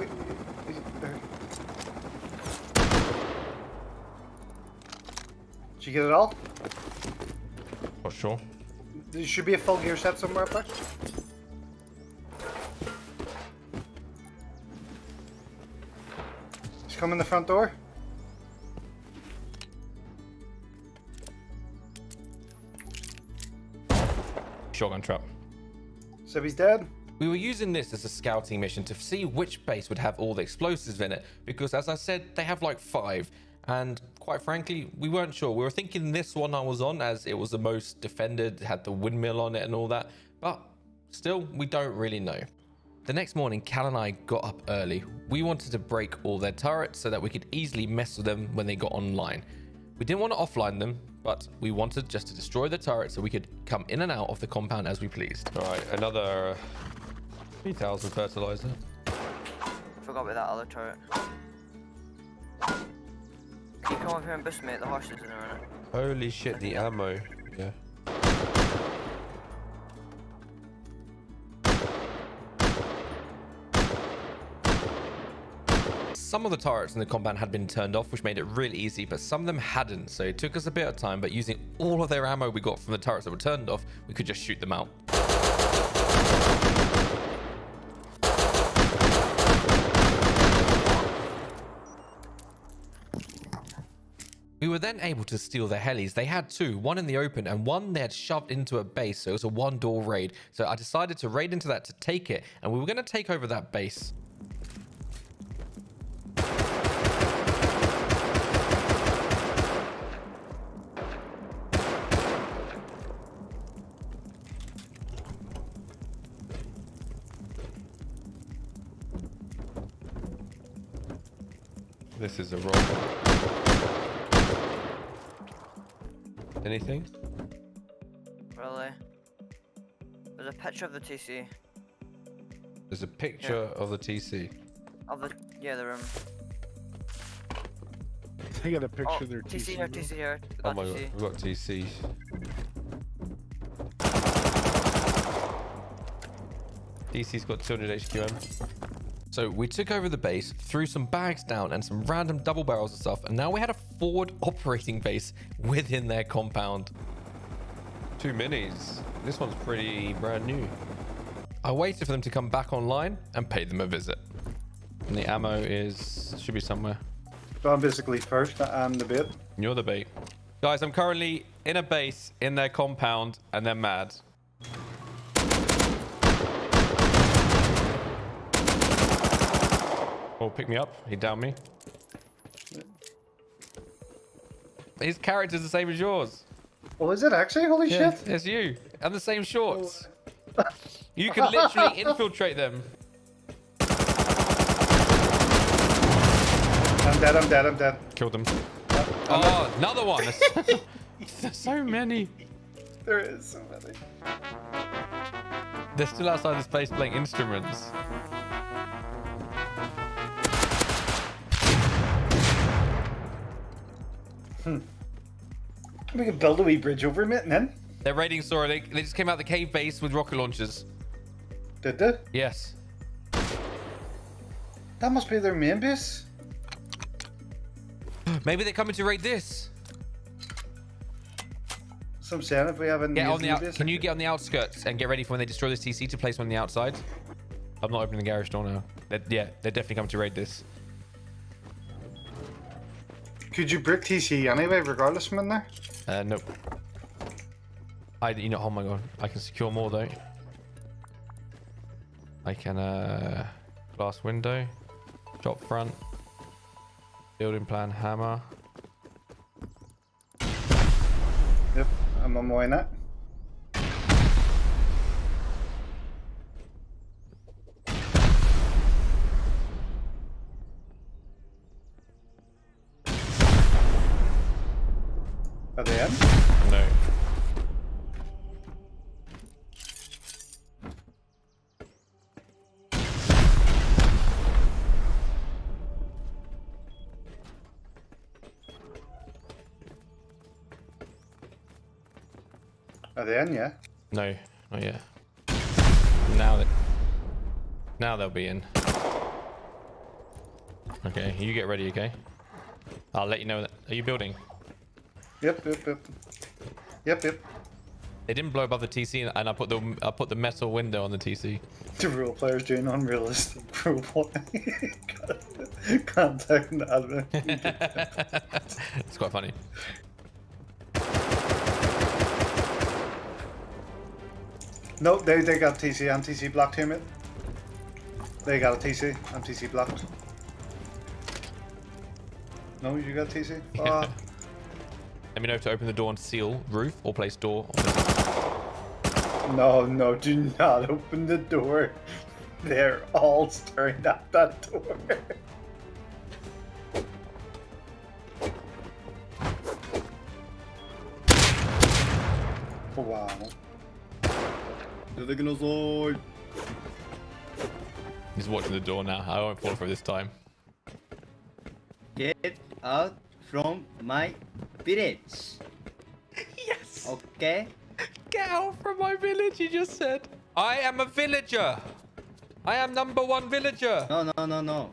He's, there. Did you get it all? Not sure. There should be a full gear set somewhere up there. He's coming the front door. Shotgun trap. So he's dead. We were using this as a scouting mission to see which base would have all the explosives in it, because as I said, they have like five. And quite frankly, we weren't sure. We were thinking this one I was on as it was the most defended, had the windmill on it and all that. But still, we don't really know. The next morning, Cal and I got up early. We wanted to break all their turrets so that we could easily mess with them when they got online. We didn't want to offline them, but we wanted just to destroy the turret so we could come in and out of the compound as we pleased. All right, another 3,000 fertilizer. Forgot about that other turret. Can you come up here and boost me at the horses in a minute? Holy shit, the ammo. Yeah. Some of the turrets in the compound had been turned off, which made it really easy, but some of them hadn't, so it took us a bit of time, but using all of their ammo we got from the turrets that were turned off, we could just shoot them out. We were then able to steal the helis. They had two, one in the open and one they had shoved into a base. So it was a one door raid. So I decided to raid into that to take it. And we were going to take over that base. Anything? Really? There's a picture of the TC. There's a picture of the TC. Of the yeah, the room. They got a picture Oh, of their oh, TC TC. here, TC here. Oh Got my god, we've got TC. TC's got 200 HQM. So we took over the base, threw some bags down and some random double barrels and stuff, and now we had a forward operating base within their compound. Two minis. This one's pretty brand new. I waited for them to come back online and paid them a visit. And the ammo is should be somewhere. So I'm basically first and the bait. You're the bait. Guys, I'm currently in a base in their compound and they're mad. Oh, pick me up. He downed me. His character's the same as yours. Oh, is it actually? Holy Yeah, shit! it's you. And the same shorts. You can literally infiltrate them. I'm dead, I'm dead, I'm dead. Killed them. Oh, another one. There's- There's so many. There is so many. They're still outside this place playing instruments. We can build a wee bridge over it, and then They're raiding Sora. They, they just came out the cave base with rocket launchers. did they? Yes. That must be their main base. Maybe they're coming to raid this. So I'm saying if we have a Get on the out. base, Can you get on the outskirts and get ready for when they destroy this TC to place one on the outside? I'm not opening the garage door now. They're, yeah, they're definitely coming to raid this. Could you brick TC anyway, regardless from in there? Uh, nope. I, you know, oh my god, I can secure more though. I can, uh, glass window, shop front, building plan, hammer. Yep, I'm on my way now. They in? Yeah. No, not yet. Now that, now they'll be in. Okay, you get ready, okay? I'll let you know that. Are you building? Yep, yep, yep. Yep, yep. They didn't blow above the TC, and I put the I put the metal window on the TC. The role players doing unrealistic role play. Contact an admin. it's quite funny. No, they, they got TC. I'm TC blocked here, mate. They got a TC. I'm TC blocked. No, you got TC? Ah, Let me know if to open the door and seal roof or place door. no, no, do not open the door. They're all staring at that door. wow. 出てきなさい He's watching the door now. I won't fall for this time. Get out from my village. Yes. Okay? Get out from my village. He just said. I am a villager. I am number one villager. No, no, no, no.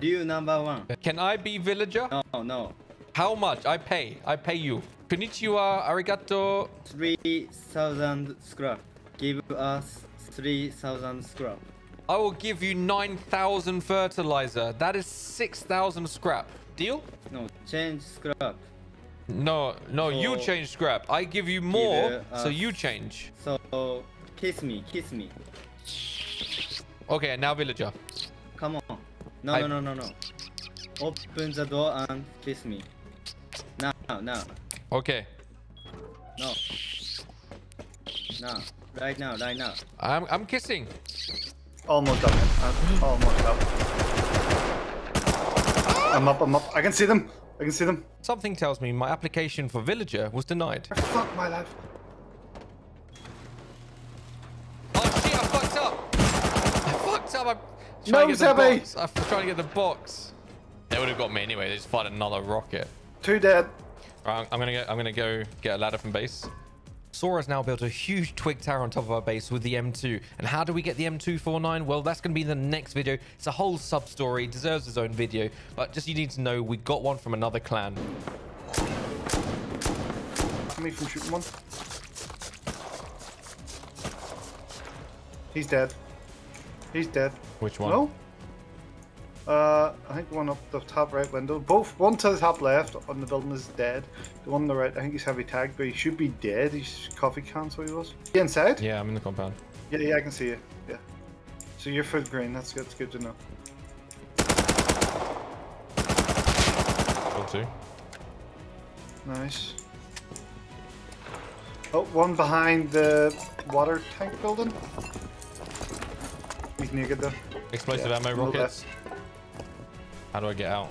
Liu number one. Can I be villager? No, no. How much? I pay. I pay you. Konnichiwa, arigato. 3,000 scrap. Give us 3,000 scrap. I will give you 9,000 fertilizer. That is 6,000 scrap. Deal? No, change scrap. No, no, you change scrap. I give you more, Give, uh, so you change. So, kiss me, kiss me. Okay, now villager. Come on. No, I- no, no, no, no. Open the door and kiss me. Now, now, Okay. no. Now, right now, right now. I'm, I'm kissing. Almost up. I'm almost up. I'm up, I'm up. I can see them. I can see them. Something tells me my application for villager was denied. Fuck my life. Oh shit, I fucked up. I fucked up. I'm No, trying to get the Sebby. box. I'm trying to get the box. They would have got me anyway. They just fired another rocket. Two dead. Right, I'm gonna go. I'm gonna go get a ladder from base. Sora's now built a huge twig tower on top of our base with the M2. And how do we get the M249? Well, that's going to be in the next video. It's a whole sub-story, deserves its own video. But just you need to know we got one from another clan. Me from shooting one. He's dead. He's dead. Which one? No? Uh, I think one up the top right window. Both. One to the top left on the building is dead. The one on the right, I think he's heavy tagged, but he should be dead. He's coffee can, so he was. You inside? Yeah, I'm in the compound. Yeah, yeah, I can see you. Yeah. So you're full green. That's good. That's good to know. Got two. Nice. Oh, one behind the water tank building. He's naked though. Explosive Yeah, ammo the rockets. How do I get out?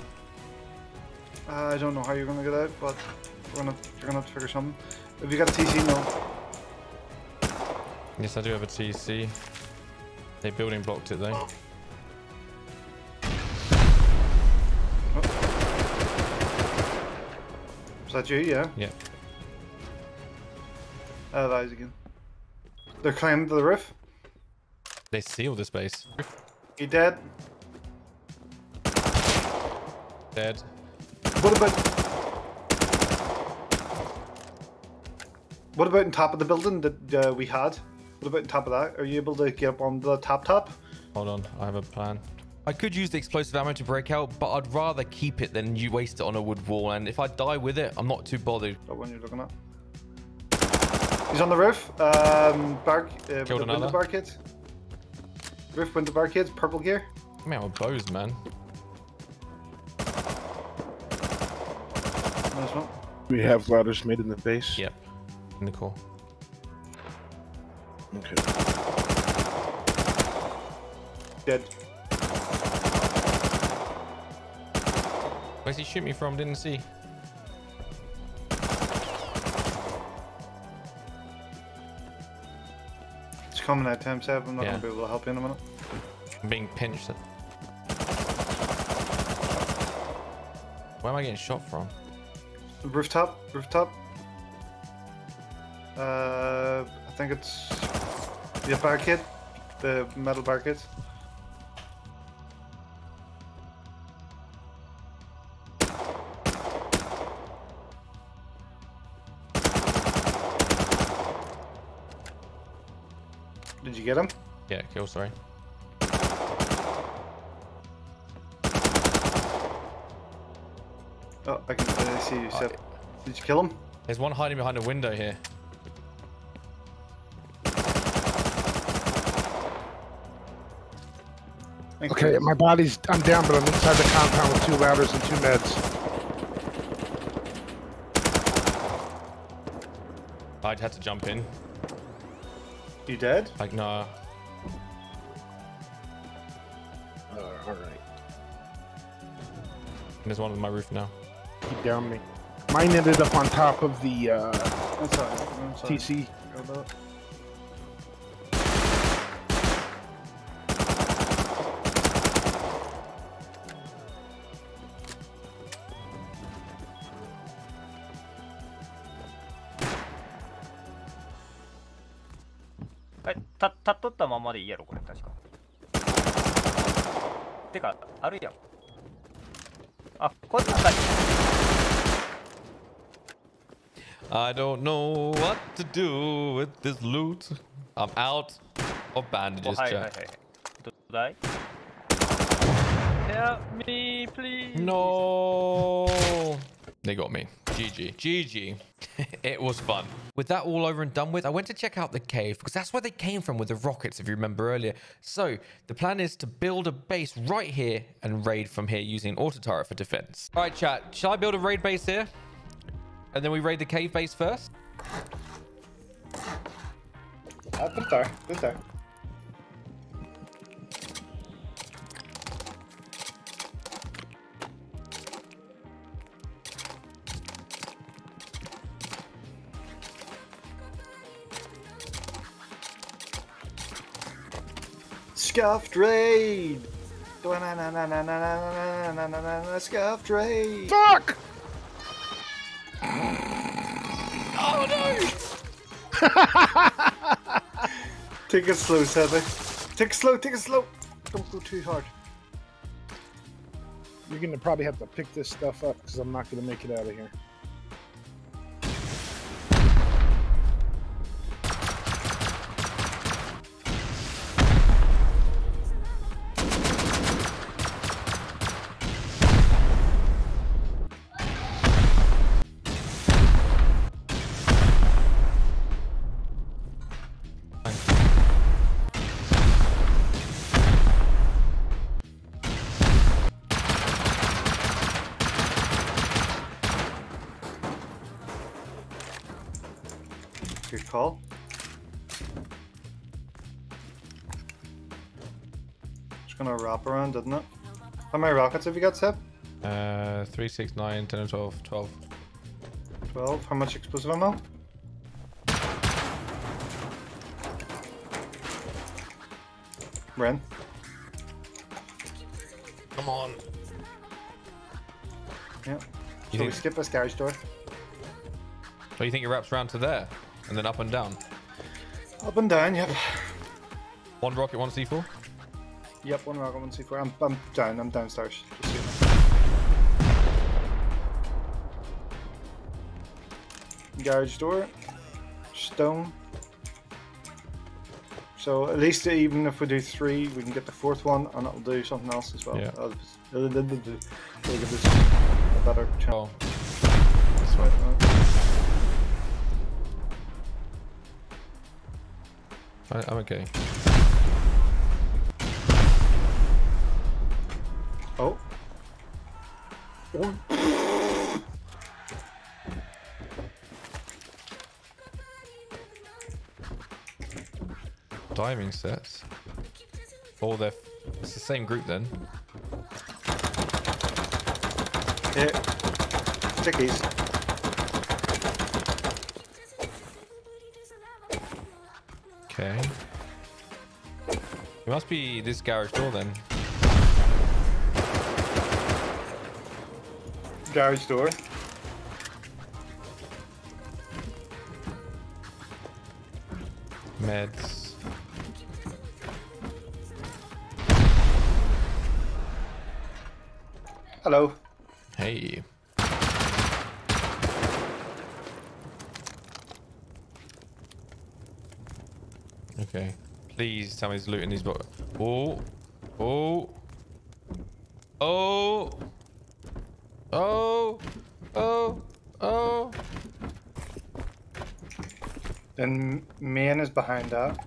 Uh, I don't know how you're gonna get out, but we're gonna you're gonna have to figure something. Have you got a TC? No. Yes, I do have a TC. They building blocked it though. Is that you? Yeah. Yeah. Uh, that is again. They're climbing to the roof. They sealed this base. You dead? Dead. What about? What about on top of the building that uh, we had? What about on top of that? Are you able to get up on the top top? Hold on, I have a plan. I could use the explosive ammo to break out, but I'd rather keep it than you waste it on a wood wall. And if I die with it, I'm not too bothered. That one you're looking at. He's on the roof. Um, bark. Uh, Killed window another. barricades. Roof window barricades. Purple gear. Out with bows, man. We have ladders made in the base. Yep. In the core. Okay. Dead. Where's he shoot me from? Didn't see. It's coming out time seven. I'm not Yeah. gonna be able to help you in a minute. I'm being pinched. Where am I getting shot from? Rooftop. Rooftop. Uh, I think it's the barricade. The metal barricades. Did you get him? Yeah, kill, sorry. Oh, I can uh, see you, Seth. Did you kill him? There's one hiding behind a window here. Thanks, Okay, Chris. my body's. I'm down, but I'm inside the compound with two ladders and two meds. I'd had to jump in. You dead? Like, no. Uh, all right. There's one on my roof now. Keep down me. Mine ended up on top of the uh, That's alright. I'm sorry. TC. え、た、立っとったままでいいやろ、これ、確か。てか、あるやん。I don't know what to do with this loot. I'm out of bandages, oh, Jack. Help me, please. No. They got me. GG. GG. it was fun. With that all over and done with, I went to check out the cave because that's where they came from with the rockets, if you remember earlier. So the plan is to build a base right here and raid from here using an auto turret for defense. All right, chat. Shall I build a raid base here? And then we raid the cave base first? Uh, good start. Good start. Scuffed raid! Scuffed raid! Fuck! Take it slow, Sebby. Take it slow. Take it slow. Don't go too hard. You're gonna probably have to pick this stuff up because I'm not gonna make it out of here. Wrap around, didn't it? How many rockets have you got, Seb? Uh, 3, 6, 9, 10, 12, 12. 12. How much explosive ammo? Ren. Come on. Yeah. You So we skip this garage door. So you think it wraps around to there and then up and down? Up and down, yep. One rocket, one C4? Yep, one rocket, one C4. I'm, I'm down, I'm downstairs. Just so you know. Garage door. Stone. So at least even if we do three, we can get the fourth one and it'll do something else as well. Yeah. That'll it'll- it'll- it'll give a better chance. Oh, Right, right. I, I'm okay. Diving sets. Oh, they're. It's the same group then. Here. Check these. Okay. It must be this garage door then. Garage door. Meds. Hello. Hey. Okay. Please tell me he's looting these boxes. Oh. Oh. Oh. Oh. Oh. Oh. Then main is behind that.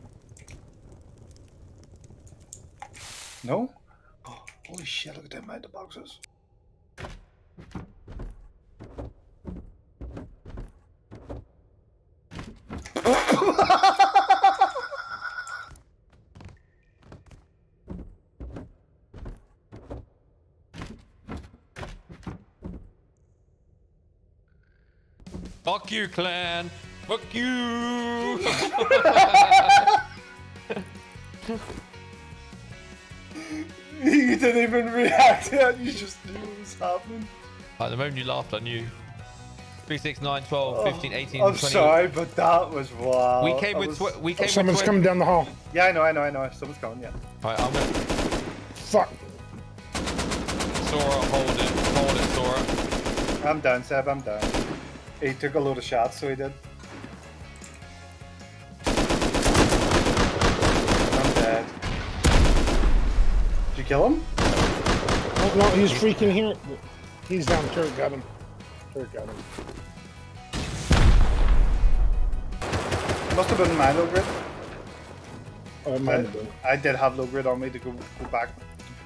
No? Oh, holy shit, look at them amount of boxes. Fuck you, clan. Fuck you. you didn't even react to it, you just knew what was happening. At the moment you laughed, I knew. 3, 6, 9, 12, 15, 18, Oh, I'm 20. sorry, but that was wow. We came I with was- we came Someone's with coming down the hall. Yeah, I know, I know, I know. Someone's coming, yeah. Alright, I'm gonna Fuck. Sora hold it. Hold it, Sora. I'm down, Seb. I'm down. He took a load of shots, so he did. You kill him? Oh, no, he's freaking here. He's down. Turret got him. Turret got him. Must have been my low grade. Oh, it might have been. I, I did have low grade on me to go, go back.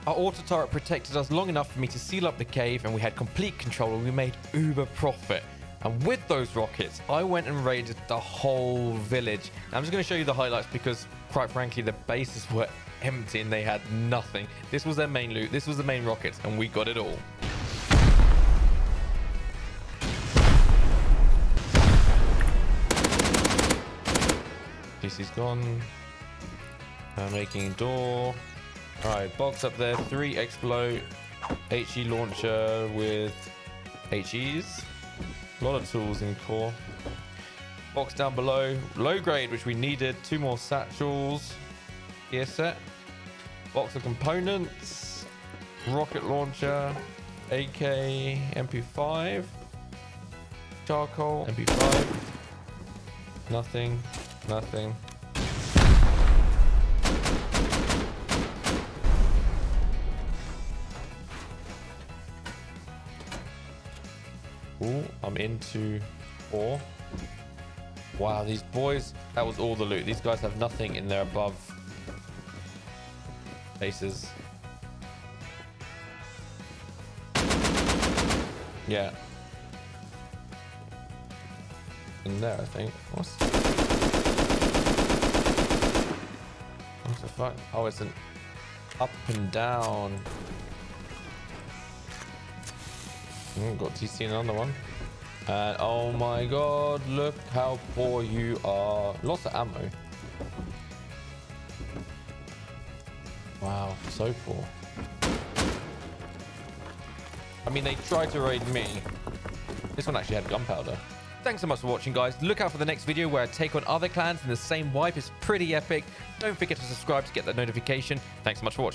Our auto turret protected us long enough for me to seal up the cave and we had complete control and we made uber profit. And with those rockets, I went and raided the whole village. I'm just going to show you the highlights because, quite frankly, the bases were empty and they had nothing. This was their main loot. This was the main rockets and we got it all. TC's gone. Making door. Alright, box up there. Three explode. HE launcher with HEs. A lot of tools in core. Box down below. Low grade, which we needed. Two more satchels. Gear set. Box of components. Rocket launcher. AK MP5. Charcoal MP5. Nothing. Nothing. Ooh, I'm into four. Wow, these boys, that was all the loot. These guys have nothing in their above bases. Yeah. In there, I think. What's... What the fuck? Oh, it's an up and down. Mm, got TC another one. And oh my god, look how poor you are. Lots of ammo. Wow, so poor. I mean, they tried to raid me. This one actually had gunpowder. Thanks so much for watching, guys. Look out for the next video where I take on other clans in the same wipe. It's pretty epic. Don't forget to subscribe to get that notification. Thanks so much for watching.